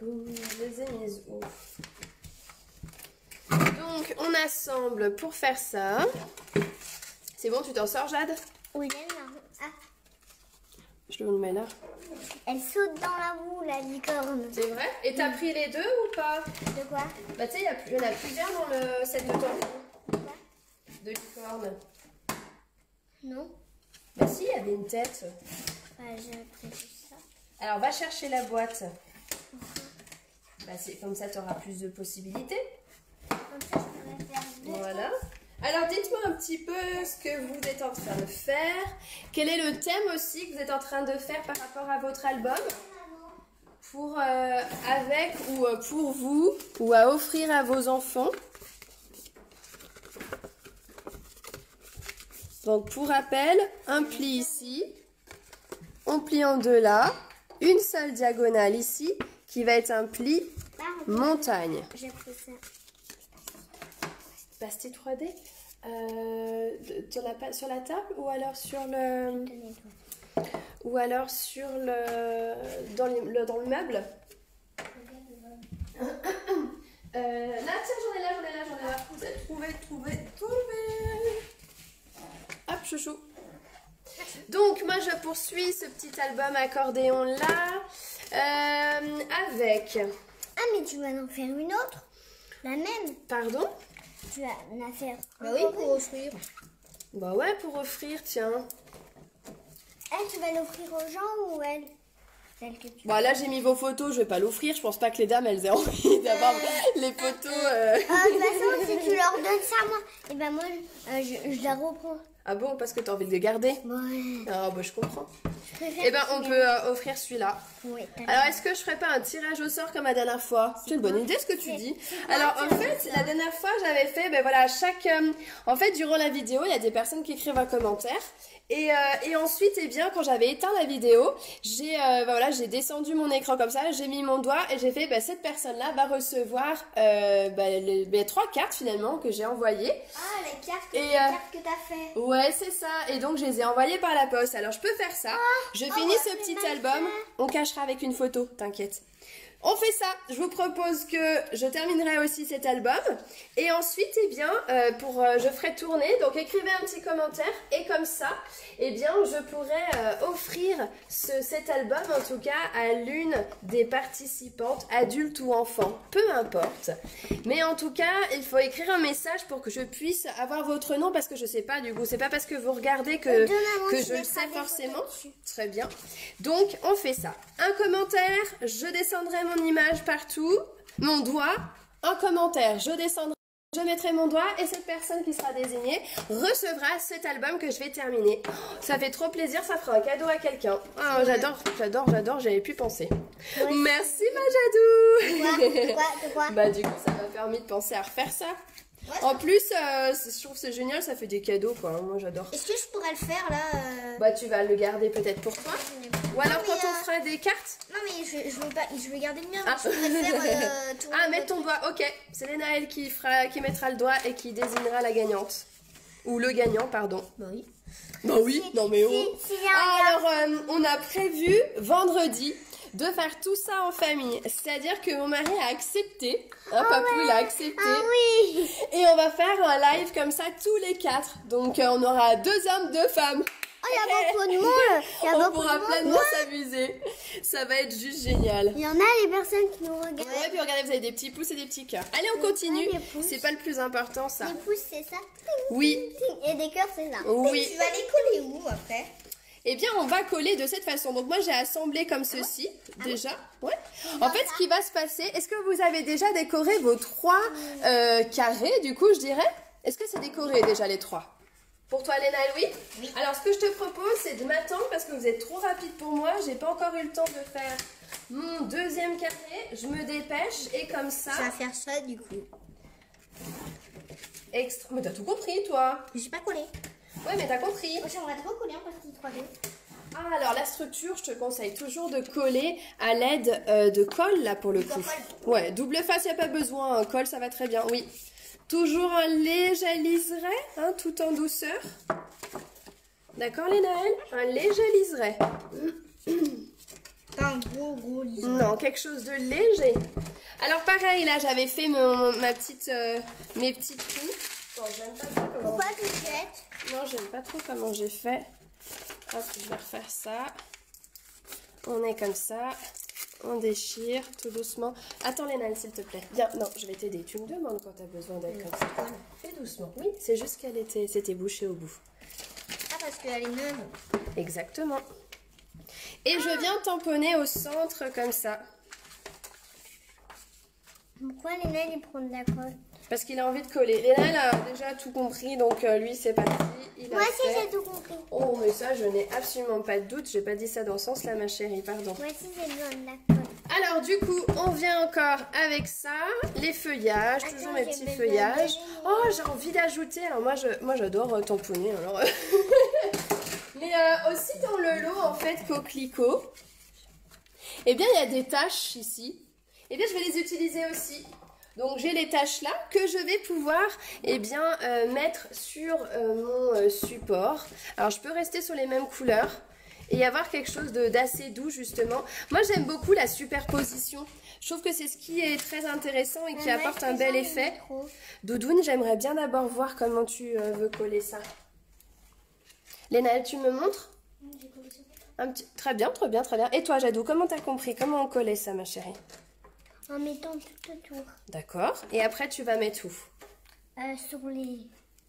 Je les ai mises où Donc, on assemble pour faire ça. C'est bon, tu t'en sors, Jade? Oui, Je le mets là. elle saute dans la boue, la licorne. C'est vrai? Et t'as pris les deux ou pas? De quoi? Bah tu sais, il y, en a plusieurs dans le set de tampons. De licorne. Non Bah si, il y avait une tête. Enfin, j'ai pris ça. Alors va chercher la boîte. Bah, c'est comme ça, tu auras plus de possibilités. Comme ça, je pourrais faire deux. Voilà. Alors, dites-moi un petit peu ce que vous êtes en train de faire. Quel est le thème aussi que vous êtes en train de faire par rapport à votre album euh, avec ou euh, pour vous ou à offrir à vos enfants? Donc pour rappel, un pli ici, on plie en deux là, une seule diagonale ici qui va être un pli montagne. Pastis 3D euh, sur, la, sur la table ou alors sur le ou alors sur le dans, les- le, dans le meuble? Euh, là, tiens, j'en ai là, j'en ai là, j'en ai là. Vous avez trouvé, trouvé, trouvé. Hop, chouchou. Donc, moi, je poursuis ce petit album accordéon là euh, avec. Ah, mais tu vas en faire une autre La même Pardon? Tu vas en faire. Bah oui, pour offrir. Bah ouais, pour offrir, tiens. Elle, tu vas l'offrir aux gens ou elle Celle que tu Bon, là, j'ai mis vos photos, je vais pas l'offrir. Je pense pas que les dames, elles aient envie d'avoir les photos. euh. Ah, de toute façon, si tu leur donnes ça, moi, et ben moi, euh, je, je la reprends. Ah bon, parce que t'as envie de les garder Ouais. Ah bah, je comprends. Je Eh ben, on peut euh, offrir celui-là. Oui, Alors, est-ce que je ferais pas un tirage au sort comme la dernière fois? C'est une bonne idée ce que tu dis. Alors, en fait, la dernière fois, j'avais fait, ben voilà, chaque. euh, en fait, durant la vidéo, il y a des personnes qui écrivent un commentaire. Et, euh, et ensuite, eh bien, quand j'avais éteint la vidéo, j'ai euh, ben voilà, j'ai descendu mon écran comme ça, j'ai mis mon doigt et j'ai fait, ben, cette personne-là va recevoir euh, ben, les, trois cartes finalement que j'ai envoyées. Ah, les cartes, Et, les euh, cartes que t'as fait. Ouais, c'est ça. Et donc, je les ai envoyés par la poste. Alors, je peux faire ça. je finis ouais, ce petit album. On cachera avec une photo, t'inquiète. On fait ça. Je vous propose que je terminerai aussi cet album. Et ensuite, eh bien, euh, pour, euh, je ferai tourner. Donc, écrivez un petit commentaire. Et comme ça, eh bien, je pourrais euh, offrir ce- cet album, en tout cas, à l'une des participantes, adultes ou enfants. Peu importe. Mais en tout cas, il faut écrire un message pour que je puisse avoir votre nom parce que je sais pas du coup. C'est pas parce que vous regardez que, que je le sais forcément. Très bien. Donc, on fait ça. Un commentaire, je descendrai mon image partout. Mon doigt. Un commentaire, je descendrai. Je mettrai mon doigt et cette personne qui sera désignée recevra cet album que je vais terminer. Ça fait trop plaisir, ça fera un cadeau à quelqu'un. Ah, j'adore, j'adore, j'adore, j'avais pu penser. Merci ma Jadou Bah du coup ça m'a permis de penser à refaire ça. En plus, euh, je trouve c'est génial, ça fait des cadeaux quoi. Moi j'adore. Est-ce que je pourrais le faire là euh, Bah tu vas le garder peut-être pour toi. Ou alors Non, quand on euh, fera des cartes. Non mais je, je veux pas, je vais garder le mien. Ah. Je préfère euh, Ah mets ton doigt, ok. C'est Lénaël qui fera, qui mettra le doigt et qui désignera la gagnante. Ou le gagnant, pardon. Bah oui. Bah oui, non mais oh. Si- Ah, alors euh, on a prévu vendredi de faire tout ça en famille. C'est-à-dire que mon mari a accepté, hein, Papou il a accepté. Ah oui Et on va faire un live comme ça tous les quatre. Donc euh, on aura deux hommes, deux femmes. Oh, il y a beaucoup de monde Il y a On beaucoup pourra de pleinement s'amuser. Ça va être juste génial. Il y en a des personnes qui nous regardent. Ouais, puis regardez, vous avez des petits pouces et des petits cœurs. Allez, on continue. des pouces. C'est pas le plus important, ça. Des pouces, c'est ça Oui, Et des cœurs, c'est ça. oui. Tu vas les coller où après? Eh bien, on va coller de cette façon. Donc, moi, j'ai assemblé comme ceci, déjà. Ouais. En fait, ce qui va se passer, est-ce que vous avez déjà décoré vos trois euh, carrés, du coup, je dirais? Est-ce que c'est décoré déjà, les trois? Pour toi, Léna, oui Oui. Alors, ce que je te propose, c'est de m'attendre parce que vous êtes trop rapide pour moi. J'ai pas encore eu le temps de faire mon deuxième carré. Je me dépêche et comme ça. Je vais faire ça du coup. Extra... Mais t'as tout compris, toi J'ai pas collé. Ouais, mais t'as compris. Moi j'aimerais trop coller un petit 3D. Ah, alors la structure, je te conseille toujours de coller à l'aide euh, de colle, là, pour le coup. Ouais, double face, il a pas besoin. Un colle, ça va très bien, oui. Toujours un léger liseré, hein, tout en douceur. D'accord, les Naël Un léger liseré. Un gros gros liseré. Non, quelque chose de léger. Alors, pareil, là, j'avais fait mon, ma petite, euh, mes petits trous. Bon, j'aime pas trop comment... Pourquoi tu jettes Non, j'aime pas trop comment j'ai fait. Hop, je vais refaire ça. On est comme ça. On déchire tout doucement. Attends, Lénal, s'il te plaît. Viens, non, je vais t'aider. Tu me demandes quand tu as besoin d'être comme ça. Fais doucement. Oui, c'est juste qu'elle était, c'était bouché au bout. Ah parce qu'elle est neuve. Exactement. Et je viens tamponner au centre comme ça. Pourquoi Léna il prend de la colle? Parce qu'il a envie de coller. Léna, elle a déjà tout compris, donc euh, lui, c'est parti. Il a Moi aussi fait. j'ai tout compris. Oh, mais ça, je n'ai absolument pas de doute. J'ai pas dit ça dans ce sens-là, ma chérie, pardon. Moi aussi j'ai besoin de la colle. Alors, du coup, on vient encore avec ça, les feuillages, Attends, toujours mes petits feuillages. de- Oh, j'ai envie d'ajouter. Alors, moi, je, moi, j'adore euh, tamponner. Alors, mais euh, aussi dans le lot, en fait, coquelicot. Eh bien, il y a des taches ici. Eh bien, je vais les utiliser aussi. Donc, j'ai les taches là que je vais pouvoir, eh bien, euh, mettre sur euh, mon euh, support. Alors, je peux rester sur les mêmes couleurs et avoir quelque chose de- d'assez doux, justement. Moi, j'aime beaucoup la superposition. Je trouve que c'est ce qui est très intéressant et qui apporte un bel effet. Doudoune, j'aimerais bien d'abord voir comment tu veux coller ça. Lénaël, tu me montres? Un petit... Très bien, très bien, très bien. Et toi, Jadou, comment t'as compris? Comment on collait ça, ma chérie? En mettant tout autour. D'accord. Et après, tu vas mettre où? Euh, sur les...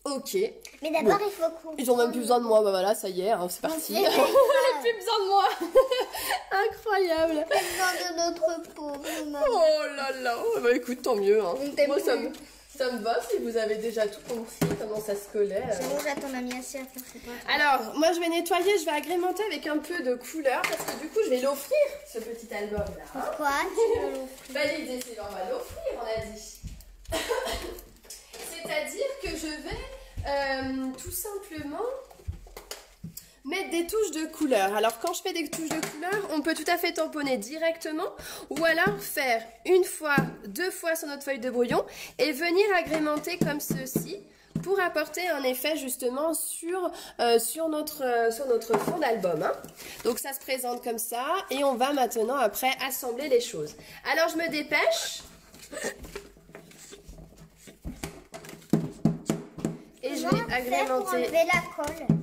Ok. Mais d'abord il faut qu'on... Ils ont même plus besoin de moi. Bah voilà, ça y est, hein, c'est parti. Ils vrai. ont plus besoin de moi. Incroyable. besoin de notre pauvre maman. Oh là là. Oh, Bah écoute, tant mieux. Hein. Moi, ça plus. me... ça me va si vous avez déjà tout compris comment ça se collait. euh. Assez à faire. Alors, moi je vais nettoyer, je vais agrémenter avec un peu de couleur parce que du coup je vais l'offrir ce petit album là. Pourquoi Bah l'idée c'est qu'on va l'offrir, on a dit. C'est-à-dire que je vais euh, tout simplement mettre des touches de couleur. Alors quand je fais des touches de couleur, on peut tout à fait tamponner directement ou alors faire une fois, deux fois sur notre feuille de brouillon et venir agrémenter comme ceci pour apporter un effet justement sur, euh, sur, notre, euh, sur notre fond d'album. hein. Donc ça se présente comme ça et on va maintenant après assembler les choses. Alors je me dépêche. Et je vais agrémenter. enlever la colle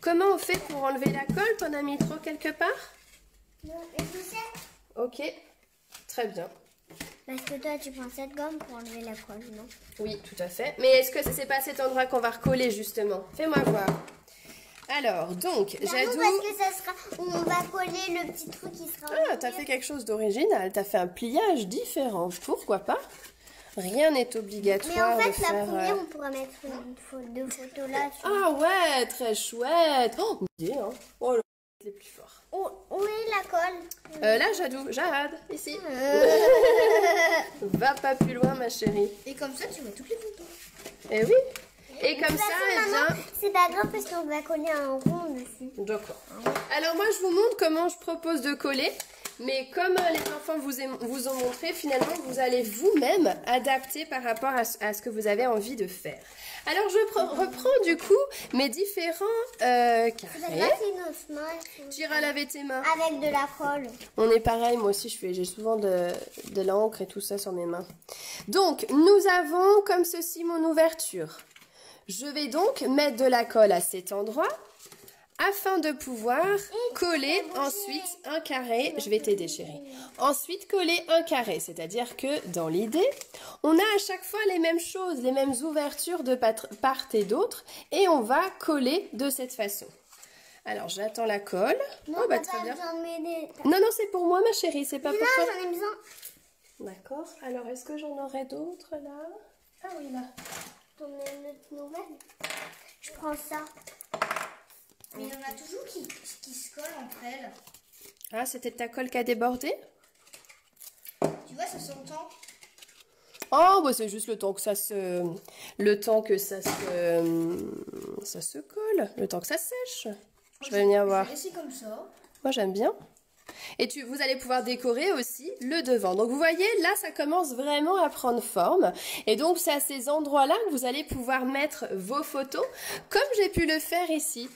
Comment on fait pour enlever la colle T'en as mis trop quelque part? Non, et Ok, très bien. Parce que toi tu prends cette gomme pour enlever la colle, non? Oui, tout à fait. Mais est-ce que c'est pas à cet endroit qu'on va recoller justement? Fais-moi voir. Alors, donc, Jadou... parce que ça sera... On va coller le petit truc qui sera... Ah, t'as fait quelque chose d'original. T'as fait un pliage différent. Pourquoi pas? Rien n'est Mais en obligatoire de fait, la faire... première, euh, on pourra mettre une photo, deux photos là. sur- Ah ouais, très chouette. Oh, idée, hein. Oh, le... c'est plus fort. Où, où est la colle Euh, là, Jadou, Jade, ici. Va pas plus loin, ma chérie. Et comme ça, tu mets toutes les photos. Eh oui. Et comme ça, façon, eh bien... C'est pas grave parce qu'on va coller un rond dessus. D'accord. Alors moi, je vous montre comment je propose de coller. Mais comme euh, les enfants vous, vous ont montré, finalement, vous allez vous-même adapter par rapport à ce, à ce que vous avez envie de faire. Alors, je pre- reprends du coup mes différents euh, carrés. Tu iras laver tes mains. Avec de la colle. On est pareil, moi aussi, j'ai souvent de, de l'encre et tout ça sur mes mains. Donc, nous avons comme ceci mon ouverture. Je vais donc mettre de la colle à cet endroit afin de pouvoir coller ensuite un carré. Je vais t'aider, chérie. Ensuite, coller un carré, c'est-à-dire que dans l'idée, on a à chaque fois les mêmes choses, les mêmes ouvertures de part et d'autre, et on va coller de cette façon. Alors, j'attends la colle. Non, oh, bah, très pas bien. Non, non, c'est pour moi, ma chérie, c'est pas Non, pour toi. j'en ai besoin. D'accord. Alors, est-ce que j'en aurais d'autres là? Ah oui, là. T'en as une autre nouvelle? Je prends ça. Mais il y en a toujours qui, qui se collent entre elles. Ah, c'était ta colle qui a débordé? Tu vois, ça s'entend. Oh, bah c'est juste le temps que ça se, le temps que ça se, ça se colle, le temps que ça sèche. Je vais venir voir. Je vais laisser comme ça. Moi, j'aime bien. Et tu, vous allez pouvoir décorer aussi le devant. Donc, vous voyez, là, ça commence vraiment à prendre forme. Et donc, c'est à ces endroits-là que vous allez pouvoir mettre vos photos, comme j'ai pu le faire ici.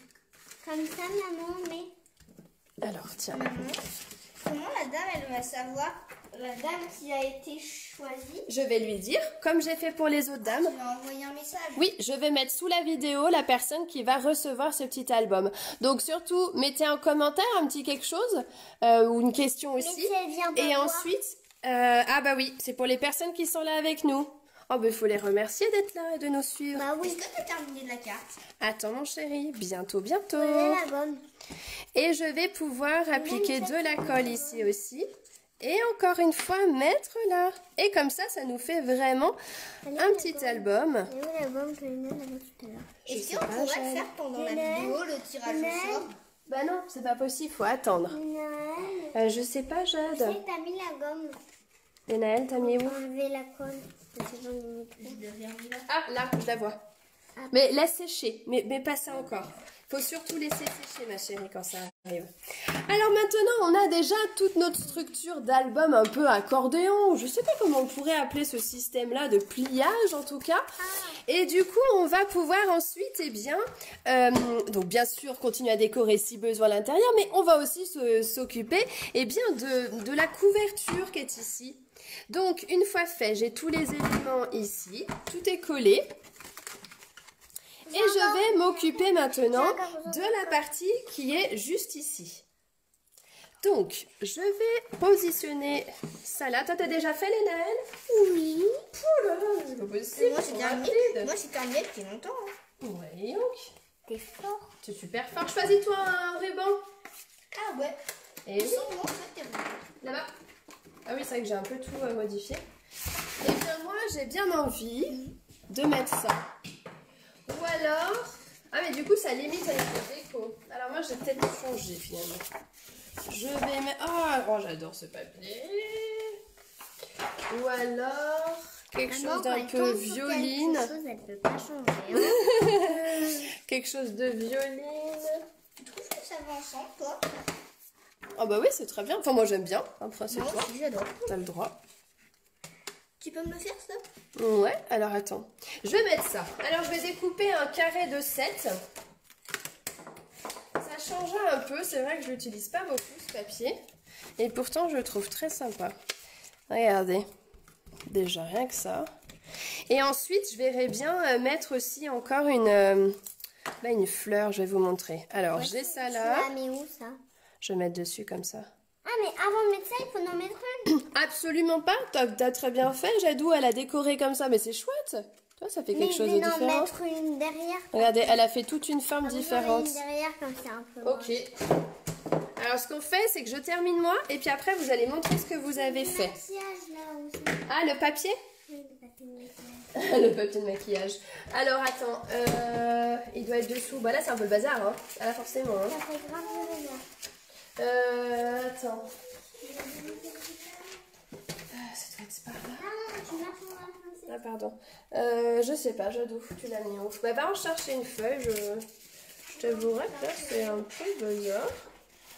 Comme ça, maman, mais... Alors, tiens. Maman, comment la dame, elle va savoir la dame qui a été choisie Je vais lui dire, comme j'ai fait pour les autres dames. Tu lui as envoyé un message. Oui, je vais mettre sous la vidéo la personne qui va recevoir ce petit album. Donc surtout, mettez un commentaire, un petit quelque chose, euh, ou une question aussi. si elle vient pas Et ensuite, euh, ah bah oui, c'est pour les personnes qui sont là avec nous. Oh bah il faut les remercier d'être là et de nous suivre. Bah oui. Est-ce que tu as terminé de la carte? Attends mon chéri, bientôt, bientôt. Prenez la gomme. Et je vais pouvoir appliquer de la colle ici aussi. Et encore une fois, mettre là. Et comme ça, ça nous fait vraiment un petit album. Et où l'album que Lena avait tout à l'heure Je Est-ce sais qu'on pourrait Jade. faire pendant la vidéo le tirage au sort? Bah non, c'est pas possible, faut attendre. Euh, je sais pas, tu Jade. sais que t'as mis la gomme. Et Naël, t'as mis où? Enlever la colle. Ah, là, je la vois. Mais laisse sécher, mais, mais pas ça encore. Faut surtout laisser sécher, ma chérie, quand ça arrive. Alors maintenant, on a déjà toute notre structure d'album un peu accordéon. Je sais pas comment on pourrait appeler ce système-là de pliage, en tout cas. Et du coup, on va pouvoir ensuite, eh bien, euh, donc bien sûr, continuer à décorer si besoin l'intérieur, mais on va aussi s'occuper, eh bien, de, de la couverture qui est ici. Donc, une fois fait, j'ai tous les éléments ici. Tout est collé. Et je vais m'occuper maintenant de la partie qui est juste ici. Donc, je vais positionner ça là. Toi, t'as déjà fait les Naël Oui. Oh là là, c'est pas possible. Moi, c'est rapide. Moi, depuis longtemps. hein. Ouais, donc. T'es fort. Tu es super fort. Choisis-toi un ruban. Ah ouais. Et oui, tes là-bas. Ah oui, c'est vrai que j'ai un peu tout euh, modifié. Eh bien, moi, j'ai bien envie de mettre ça. Ou alors... Ah, mais du coup, ça limite avec le déco. Alors moi, j'ai peut-être changé, finalement. Je vais mettre... Ah, oh, j'adore ce papier. Ou alors... Quelque Maman, chose d'un peu violine. quelque chose, elle peut pas changer. hein. Quelque chose de violine. Tu trouves que ça va ensemble, toi? Ah bah oui, c'est très bien. Enfin, moi, j'aime bien. Après, c'est toi. j'adore. T'as le droit. Tu peux me le faire, ça? Ouais, alors attends. Je vais mettre ça. Alors je vais découper un carré de 7. Ça changera un peu. C'est vrai que je l'utilise pas beaucoup ce papier. Et pourtant je le trouve très sympa. Regardez. Déjà rien que ça. Et ensuite je verrai bien euh, mettre aussi encore une, euh, bah, une fleur. Je vais vous montrer. Alors j'ai ça Tu là. l'as mis où ça? Je vais mettre dessus comme ça. Ah, mais avant de mettre ça, il faut en mettre une. Absolument pas. T'as as très bien fait. Jadou, elle a décoré comme ça. Mais c'est chouette. Toi, ça fait quelque mais chose de différent. mettre une derrière. Regardez, elle a fait toute une forme différente. Une derrière comme c'est un peu. Ok. Alors, ce qu'on fait, c'est que je termine moi, et puis après, vous allez montrer ce que vous avez fait. Maquillage là aussi. Ah, le papier Oui, le papier de maquillage. Le papier de maquillage. Alors, attends, euh, il doit être dessous. Bah là, c'est un peu le bazar, hein. Ah là, forcément. Hein. Ça fait grave. Euh, attends. Ah, ça doit être par là. Ah. Ah, pardon. Euh, je sais pas, Jadou, tu l'as mis où Bah, va en chercher une feuille, je, je t'avouerai que là, c'est un peu bizarre.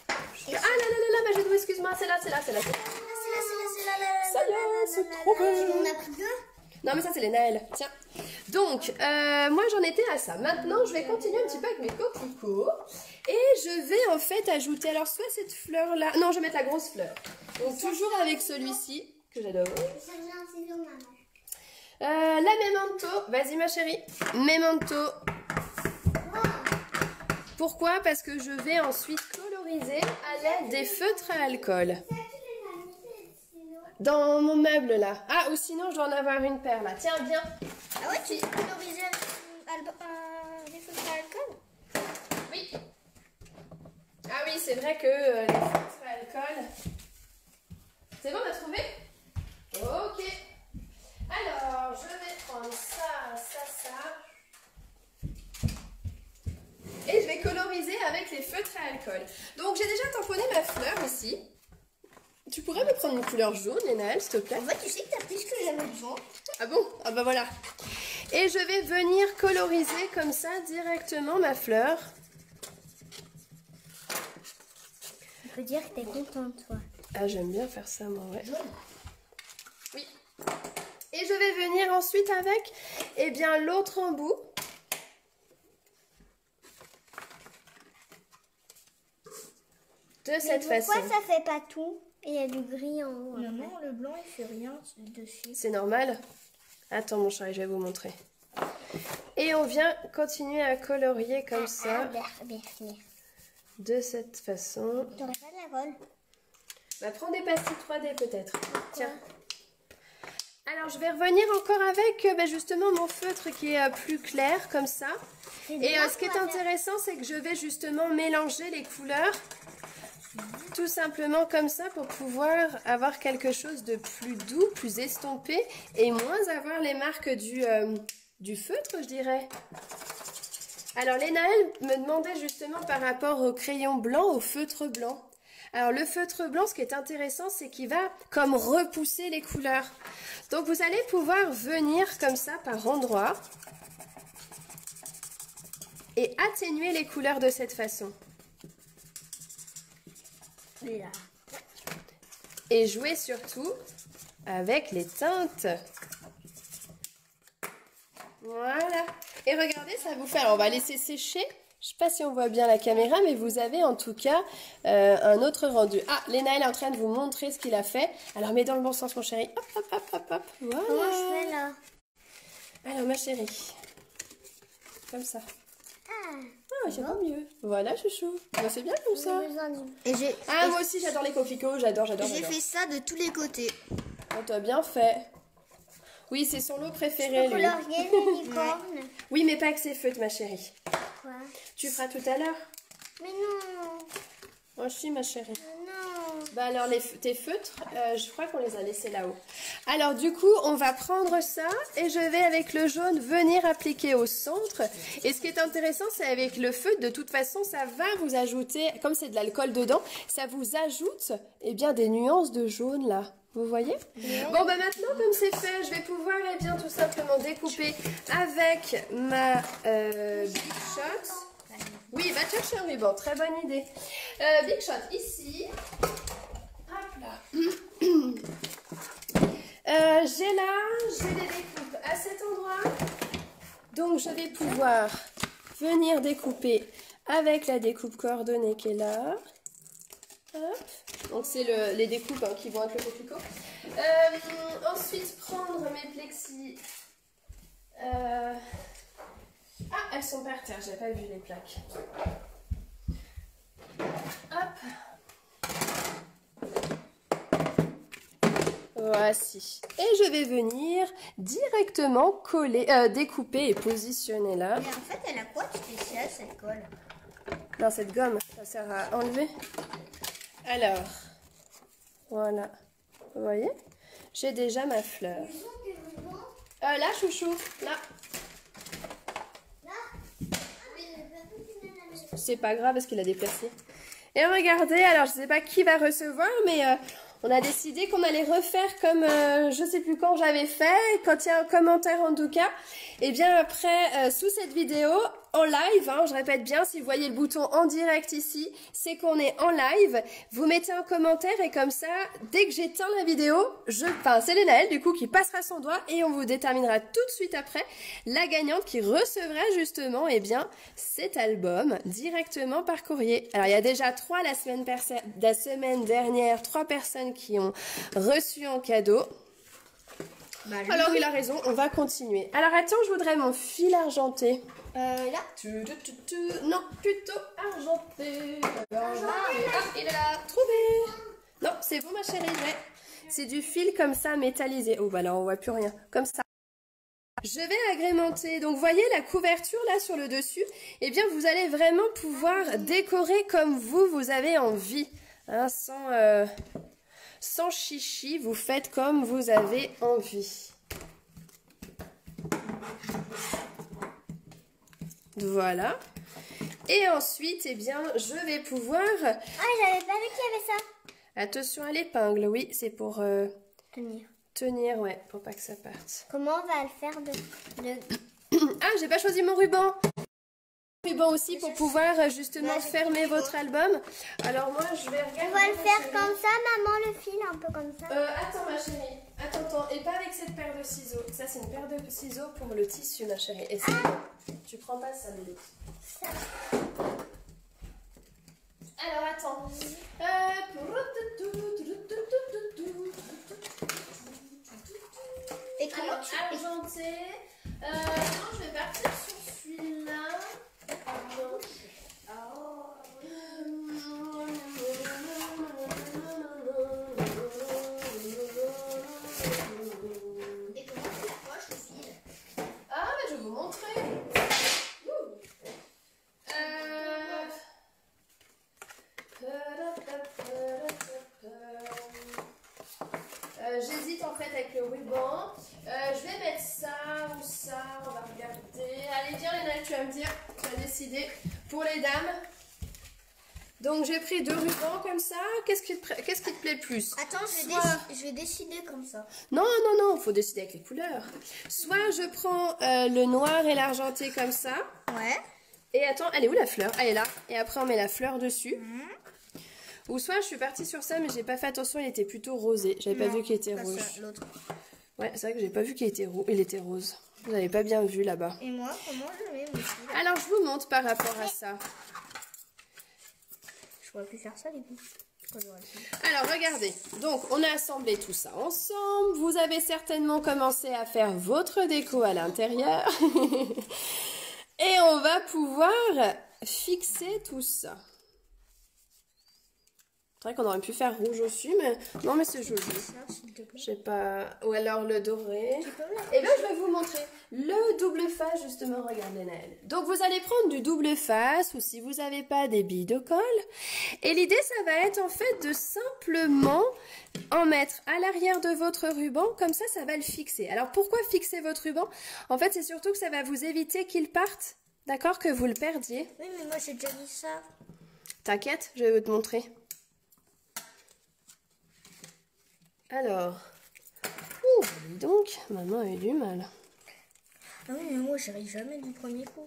Je- Ah là là là là, ma Jadou, excuse-moi, c'est là, c'est là, c'est là. c'est là. Ah, c'est là, c'est là, c'est là, là, là, Ça y est, c'est trop bien. On a pris deux Non, mais ça, c'est les Naël. Tiens. Donc, euh, moi, j'en étais à ça. Maintenant, je vais continuer un petit peu avec mes coquelicots. Et je vais, en fait, ajouter, alors, soit cette fleur-là. Non, je vais mettre la grosse fleur. Donc, toujours avec celui-ci, que j'adore. Euh, la memento. Vas-y, ma chérie. Memento. Pourquoi? Parce que je vais ensuite coloriser à l'aide des feutres à alcool. Dans mon meuble, là. Ah, ou sinon, je dois en avoir une paire, là. Tiens, viens. Ah ouais, tu colorisais un, un, des feutres à alcool? Oui. Ah oui, c'est vrai que euh, les filtres à alcool. C'est bon, on a trouvé? Ok. Alors, je vais prendre ça, ça, ça. Et je vais coloriser avec les feutres à alcool. Donc, j'ai déjà tamponné ma fleur ici. Tu pourrais me prendre une couleur jaune, Lénaël, s'il te plaît? En fait, tu sais que t'as ce que j'avais besoin. ah bon? Ah bah voilà. Et je vais venir coloriser comme ça directement ma fleur. Dire que t'es contente, toi. Ah, j'aime bien faire ça, moi, ouais. Oui. Et je vais venir ensuite avec, eh bien, l'autre embout. De cette façon. Pourquoi ça fait pas tout Et il y a du gris en haut. Non, non, le blanc, il fait rien dessus. C'est normal Attends, mon chéri, je vais vous montrer. Et on vient continuer à colorier comme Ah, ça, bien, bien, bien. De cette façon. T'aurais pas de la colle Bah, prends des pastilles 3D peut-être. Tiens. Alors, je vais revenir encore avec euh, bah, justement mon feutre qui est euh, plus clair, comme ça. Et euh, ce qui est intéressant, c'est que je vais justement mélanger les couleurs. Tout simplement comme ça pour pouvoir avoir quelque chose de plus doux, plus estompé et moins avoir les marques du, du feutre, je dirais. Alors, Léna, elle me demandait justement par rapport au crayon blanc, au feutre blanc. Alors, le feutre blanc, ce qui est intéressant, c'est qu'il va comme repousser les couleurs. Donc, vous allez pouvoir venir comme ça par endroits et atténuer les couleurs de cette façon. Et jouer surtout avec les teintes. Voilà. Et regardez, ça vous fait... Alors, on va laisser sécher. Je sais pas si on voit bien la caméra, mais vous avez en tout cas euh, un autre rendu. Ah, Léna, elle est en train de vous montrer ce qu'il a fait. Alors, mets dans le bon sens, mon chéri. Hop, hop, hop, hop, hop. Voilà. Comment je fais là? Alors, ma chérie. Comme ça. Ah, Ah, c'est pas mieux. Voilà, chouchou. Bah, c'est bien comme ça. Et j'ai Ah, moi aussi, j'adore les coquelicots. J'adore, j'adore, j'ai fait ça de tous les côtés. Oh, t'as bien fait. Oui, c'est son lot préféré, lui. Colorier les licornes. Oui, mais pas avec ses feutres, ma chérie. Quoi? Tu feras tout à l'heure. Mais non, Moi aussi, ma chérie. non. Bah alors, les, tes feutres, euh, je crois qu'on les a laissés là-haut. Alors, du coup, on va prendre ça et je vais, avec le jaune, venir appliquer au centre. Et ce qui est intéressant, c'est avec le feutre, de toute façon, ça va vous ajouter, comme c'est de l'alcool dedans, ça vous ajoute eh bien, des nuances de jaune là. Vous voyez Bon, bah maintenant, comme c'est fait, je vais pouvoir eh bien, tout simplement découper avec ma euh, Big Shot. Oui, va chercher un ruban, très bonne idée. Euh, Big Shot ici. Hop là. Euh, j'ai là, j'ai les découpes à cet endroit. Donc je vais pouvoir venir découper avec la découpe coordonnée qui est là. Donc c'est le- les découpes hein, qui vont avec le coquelicot. Euh, ensuite prendre mes plexis. Euh, Ah, elles sont par terre, j'ai pas vu les plaques. Hop. Voici. Et je vais venir directement coller, euh, découper et positionner là. Mais en fait, elle a quoi de spécial cette colle? Dans cette gomme, ça sert à enlever. Alors, voilà. Vous voyez? J'ai déjà ma fleur. Euh, là, chouchou, là. C'est pas grave parce qu'il a déplacé. Et regardez, alors je sais pas qui va recevoir, mais euh, on a décidé qu'on allait refaire comme euh, je sais plus quand j'avais fait, quand il y a un commentaire en tout cas. Et bien après, euh, sous cette vidéo, en live, hein, je répète bien, si vous voyez le bouton en direct ici, c'est qu'on est en live. Vous mettez un commentaire et comme ça, dès que j'éteins la vidéo, je, enfin c'est Lénaël du coup qui passera son doigt et on vous déterminera tout de suite après la gagnante qui recevra justement eh bien cet album directement par courrier. Alors il y a déjà trois la semaine, perse- la semaine dernière, trois personnes qui ont reçu en cadeau. Bah, Alors il a raison, on va continuer. Alors attends, je voudrais mon fil argenté. Euh, là Tu, tu, tu, tu. Non, plutôt argenté. Ah, il est là, trouvé. Non, c'est bon ma chérie, ouais. C'est du fil comme ça métallisé. Oh bah là on voit plus rien. Comme ça. Je vais agrémenter. Donc, voyez la couverture là sur le dessus Eh bien, vous allez vraiment pouvoir décorer comme vous, vous avez envie. Hein, sans, euh, sans chichi, vous faites comme vous avez envie. Voilà. Et ensuite, eh bien, je vais pouvoir... Ah, j'avais pas vu qu'il y avait ça. Attention à l'épingle, oui, c'est pour euh, Tenir. tenir, ouais, pour pas que ça parte. Comment on va le faire de, de... Ah, j'ai pas choisi mon ruban. Ruban aussi pour pouvoir euh, justement fermer votre album. Alors moi, je vais regarder. On va le faire comme ça, maman, le fil, un peu comme ça. Euh, attends ma chérie, attends, attends, et pas avec cette paire de ciseaux. Ça c'est une paire de ciseaux pour le tissu ma chérie. Et c'est Tu prends pas ça, Lily. Alors attends. Et comment Alors, tu... argenté. Euh, non, je vais partir sur celui-là. Pardon. Vas me dire. Tu as décidé pour les dames. Donc j'ai pris deux rubans comme ça. Qu'est-ce qui, te... Qu'est-ce qui te plaît plus? Attends, je vais, Soit- déci- je vais décider comme ça. Non, non, non, faut décider avec les couleurs. Soit je prends euh, le noir et l'argenté comme ça. Ouais. Et attends, elle est où la fleur? Ah, Elle est là. Et après, on met la fleur dessus. Ou soit je suis partie sur ça, mais j'ai pas fait attention, il était plutôt rosé. J'avais pas vu qu'il était rouge. ça. Ouais, c'est vrai que j'ai pas vu qu'il était, rou- il était rose. Vous avez pas bien vu là-bas. Et moi, comment je mon style Alors, je vous montre par rapport à ça. Je pourrais plus faire ça du coup. Alors, regardez. Donc, on a assemblé tout ça ensemble. Vous avez certainement commencé à faire votre déco à l'intérieur. Et on va pouvoir fixer tout ça. C'est vrai qu'on aurait pu faire rouge aussi, mais non, mais c'est joli. Je sais pas. Ou alors le doré. Et bien, je vais vous montrer le double face, justement, regardez Naël. Donc, vous allez prendre du double face, ou si vous n'avez pas des billes de colle. Et l'idée, ça va être en fait de simplement en mettre à l'arrière de votre ruban, comme ça, ça va le fixer. Alors, pourquoi fixer votre ruban? En fait, c'est surtout que ça va vous éviter qu'il parte, d'accord? Que vous le perdiez. Oui, mais moi j'ai déjà dit ça. T'inquiète, je vais te montrer. Alors. Ouh, dis donc, maman a eu du mal. Ah oui, mais moi j'arrive jamais du premier coup.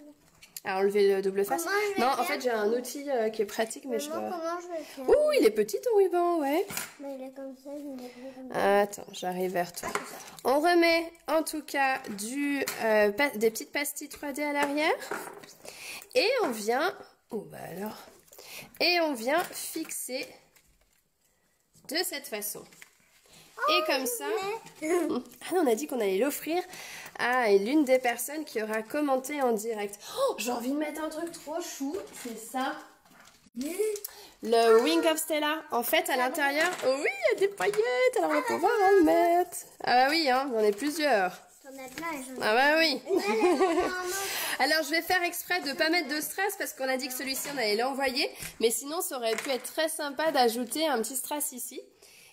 Alors, enlever le double face. Non, en fait, j'ai un outil euh, qui est pratique, mais je Maman, comment je vais faire Ouh, il est petit ton ruban, ouais. Mais il est comme ça, comme ça. Attends, j'arrive vers toi. On remet en tout cas du, euh, des petites pastilles 3D à l'arrière. Et on vient... Oh bah alors... Et on vient fixer de cette façon. Et comme ça... Ah non, on a dit qu'on allait l'offrir à l'une des personnes qui aura commenté en direct. Oh, j'ai envie de mettre un truc trop chou. C'est ça. Le Wing of Stella. En fait, à l'intérieur, oh oui, il y a des paillettes. Alors, on va pouvoir en mettre. Ah bah oui, hein, j'en ai plusieurs. Ah bah oui. Alors, je vais faire exprès de pas mettre de strass parce qu'on a dit que celui-ci, on allait l'envoyer. Mais sinon, ça aurait pu être très sympa d'ajouter un petit strass ici.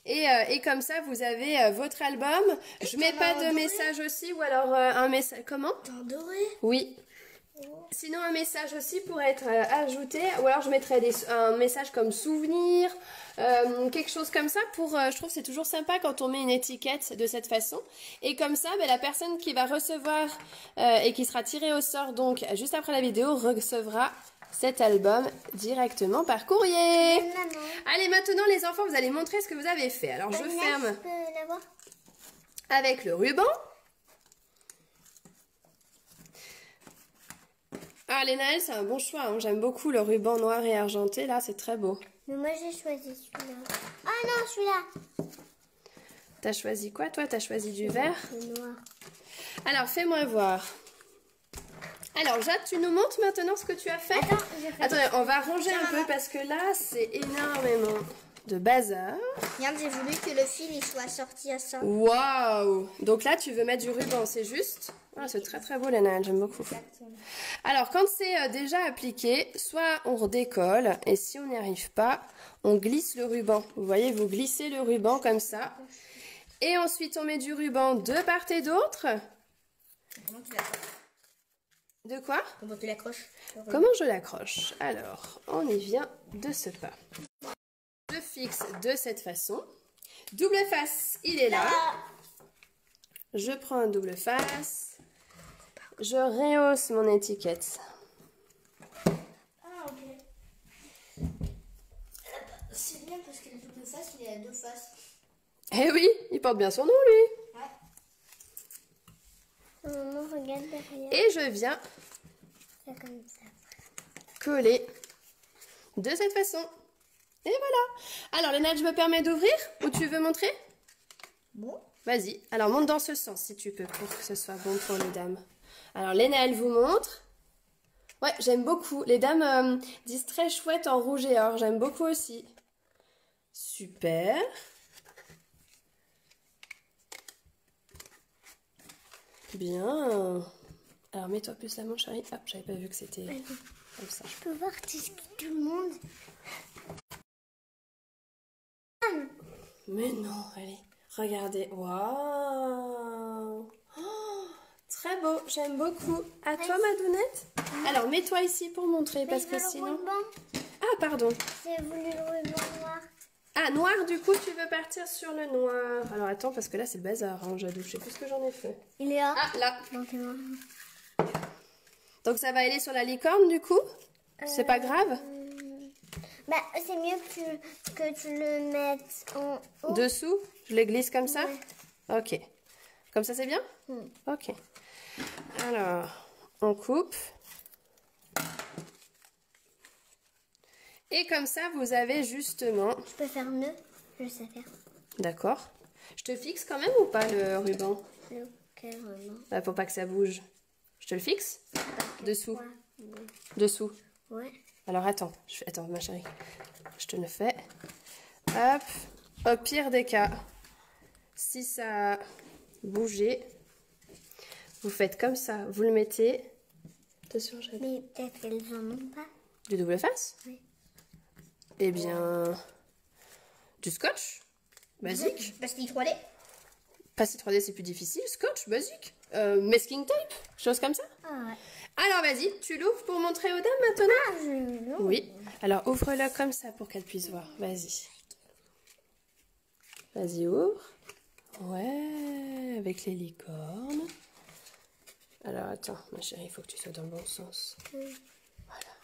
Et, euh, et comme ça, vous avez euh, votre album. Je mets pas de message aussi ou alors euh, un message. Comment? T'es en doré? Oui. Sinon, un message aussi pourrait être ajouté, ou alors je mettrais des, un message comme souvenir, euh, quelque chose comme ça. Pour, euh, je trouve que c'est toujours sympa quand on met une étiquette de cette façon. Et comme ça, ben, la personne qui va recevoir euh, et qui sera tirée au sort, donc juste après la vidéo, recevra cet album directement par courrier. Maman. Allez, maintenant les enfants, vous allez montrer ce que vous avez fait. Alors je ferme Je avec le ruban. Ah, les Naël, c'est un bon choix. hein. J'aime beaucoup le ruban noir et argenté. Là, c'est très beau. Mais moi j'ai choisi celui-là. Ah non, celui-là. T'as choisi quoi, toi? T'as choisi du vert? Le noir. Alors, fais-moi voir. Alors, Jade, tu nous montres maintenant ce que tu as fait Attends. Attendez, on va ranger un peu parce que là, c'est énormément de bazar. Regarde, j'ai voulu que le fil il soit sorti à ça. Waouh Donc là, tu veux mettre du ruban, c'est juste? Ah, C'est très très beau, les Naël, j'aime beaucoup. Alors, quand c'est euh, déjà appliqué, soit on redécolle, et si on n'y arrive pas, on glisse le ruban. Vous voyez, vous glissez le ruban comme ça. Et ensuite, on met du ruban de part et d'autre. De quoi Comment tu l'accroches Comment je l'accroche Alors, on y vient de ce pas. Je fixe de cette façon. Double face, il est là. Je prends un double face. Je rehausse mon étiquette. Ah, ok. C'est bien parce que le double face il est à deux faces. Eh oui, il porte bien son nom, lui. Ouais. Maman, regarde derrière. Et je viens C'est comme ça. coller de cette façon. Et voilà. Alors, Léna, je me permets d'ouvrir ou tu veux montrer? Bon. Vas-y. Alors, monte dans ce sens si tu peux pour que ce soit bon pour les dames. Alors, Léna, elle vous montre. Ouais, j'aime beaucoup. Les dames euh, disent très chouette en rouge et or. J'aime beaucoup aussi. Super. Bien. Alors, mets-toi plus la main, chérie. Hop, j'avais pas vu que c'était comme ça. Je peux voir tout le monde. Mais non, allez, Regardez. Waouh Oh, Très beau, j'aime beaucoup. À toi, Madounette Alors, mets-toi ici pour montrer, parce Mais que je veux le sinon... Ah, pardon. J'ai voulu le ruban. Ah, noir, du coup, tu veux partir sur le noir. Alors, attends, parce que là, c'est le bazar, hein, Jadou. Je sais plus ce que j'en ai fait. Il est là. Ah, là. Donc, ça va aller sur la licorne, du coup? C'est pas grave? Euh, Bah, c'est mieux que tu, que tu le mettes en haut. Dessous? Je les glisse comme ça? Ouais. Ok. Comme ça, c'est bien? Hmm. Ok. Alors, on coupe. Et comme ça, vous avez justement... Je peux faire nœud. Je sais faire. D'accord. Je te fixe quand même ou pas le ruban? Le. Bah, Pour pas que ça bouge. Je te le fixe? Dessous. Ouais. Dessous. Ouais. Alors attends, je attends ma chérie, je te le fais. Hop, au pire des cas, si ça bougé, vous faites comme ça, vous le mettez. Attention, j'ai Mais peut-être qu'elles en ont pas. du double face? Oui. Eh bien, du scotch, basique. Qu'il 3D. Passer 3D c'est plus difficile, scotch, basique. Euh, masking tape, chose comme ça. Ah ouais. Alors vas-y, tu l'ouvres pour montrer aux dames maintenant. Ah, je... Oui. Alors ouvre-le comme ça pour qu'elle puisse voir. Vas-y. Vas-y, ouvre. Ouais, avec les licornes. Alors attends, ma chérie, il faut que tu sois dans le bon sens.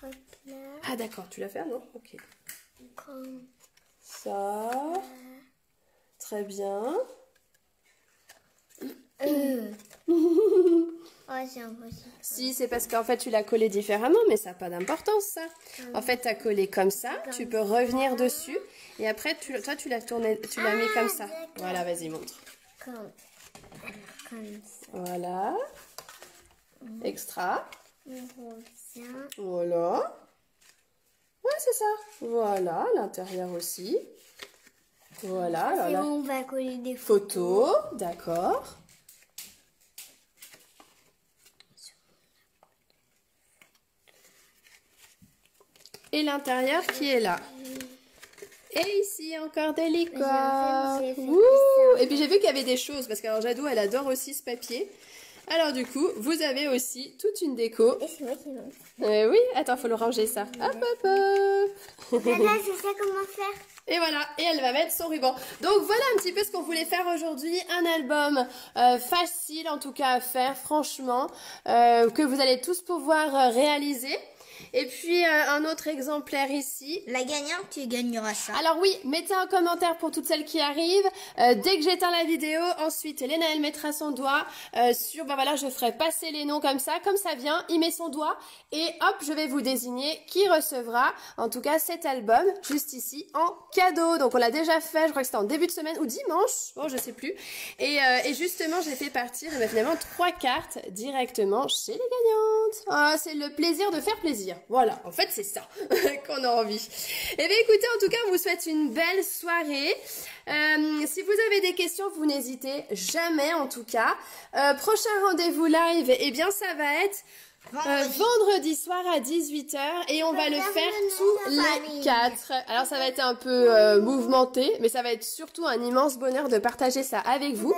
Hop là. Ah d'accord, tu l'as fait non? Ok. Ça. Très bien. Ouais, c'est impossible. Si, c'est parce qu'en fait tu l'as collé différemment, mais ça n'a pas d'importance ça. En fait, tu as collé comme ça, tu peux revenir dessus, et après, tu, toi tu l'as tourné, tu l'as mis comme ça. d'accord. Voilà, vas-y, montre. Comme, alors, comme ça. Voilà. Extra. On revient. Voilà. Ouais, c'est ça. Voilà, l'intérieur aussi. Voilà, alors là, on va coller des photos. photo, d'accord. Et l'intérieur qui est là. Et ici, encore des licornes. Ouh. Et puis j'ai vu qu'il y avait des choses, parce que alors Jadou, elle adore aussi ce papier. Alors du coup, vous avez aussi toute une déco. Et c'est moi qui. Euh, oui, attends, faut le ranger ça. Hop, hop, hop. Là, je sais comment faire. Et voilà, et elle va mettre son ruban. Donc voilà un petit peu ce qu'on voulait faire aujourd'hui. Un album euh, facile en tout cas à faire, franchement, euh, que vous allez tous pouvoir euh, réaliser. Et puis euh, un autre exemplaire ici. La gagnante, tu gagneras ça. Alors oui, mettez un commentaire pour toutes celles qui arrivent. Euh, dès que j'éteins la vidéo, ensuite Léna elle mettra son doigt euh, sur, bah voilà, je ferai passer les noms comme ça, comme ça vient, il met son doigt et hop, je vais vous désigner qui recevra, en tout cas cet album, juste ici, en cadeau. Donc on l'a déjà fait, je crois que c'était en début de semaine ou dimanche, bon je sais plus. Et, euh, et justement, j'ai fait partir eh ben, finalement trois cartes directement chez les gagnantes. Ah, c'est le plaisir de faire plaisir. Voilà, en fait c'est ça qu'on a envie. Eh bien écoutez, en tout cas, on vous souhaite une belle soirée. Euh, si vous avez des questions, vous n'hésitez jamais en tout cas. Euh, prochain rendez-vous live, eh bien ça va être euh, Vendredi. soir à 18h et on va le faire tous les quatre. Alors ça va être un peu euh, mouvementé, mais ça va être surtout un immense bonheur de partager ça avec vous.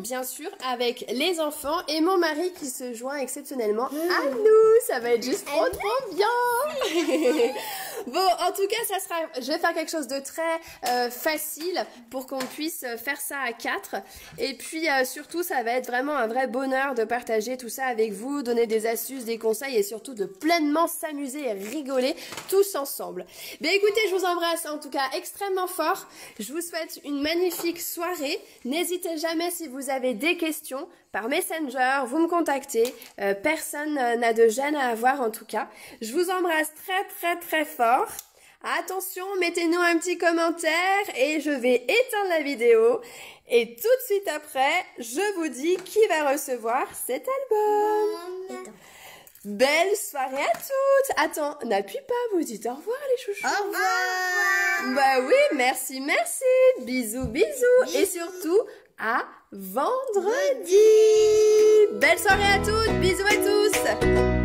Bien sûr, avec les enfants et mon mari qui se joint exceptionnellement à Mmh. nous. Ça va être juste trop trop bien. bon, en tout cas, ça sera. Je vais faire quelque chose de très euh, facile pour qu'on puisse faire ça à quatre. Et puis surtout, ça va être vraiment un vrai bonheur de partager tout ça avec vous, donner des astuces, des conseils et surtout de pleinement s'amuser et rigoler tous ensemble. Bien écoutez, je vous embrasse en tout cas extrêmement fort. Je vous souhaite une magnifique soirée. N'hésitez jamais si vous avez des questions par Messenger, vous me contactez. Euh, personne n'a de gêne à avoir en tout cas. Je vous embrasse très très très fort. Attention, mettez-nous un petit commentaire et je vais éteindre la vidéo. Et tout de suite après, je vous dis qui va recevoir cet album. Belle soirée à toutes. Attends, n'appuie pas, vous dites au revoir les chouchous. Au revoir. Bah oui, merci, merci. Bisous, bisous. Et surtout, à vendredi. Belle soirée à toutes. Bisous à tous.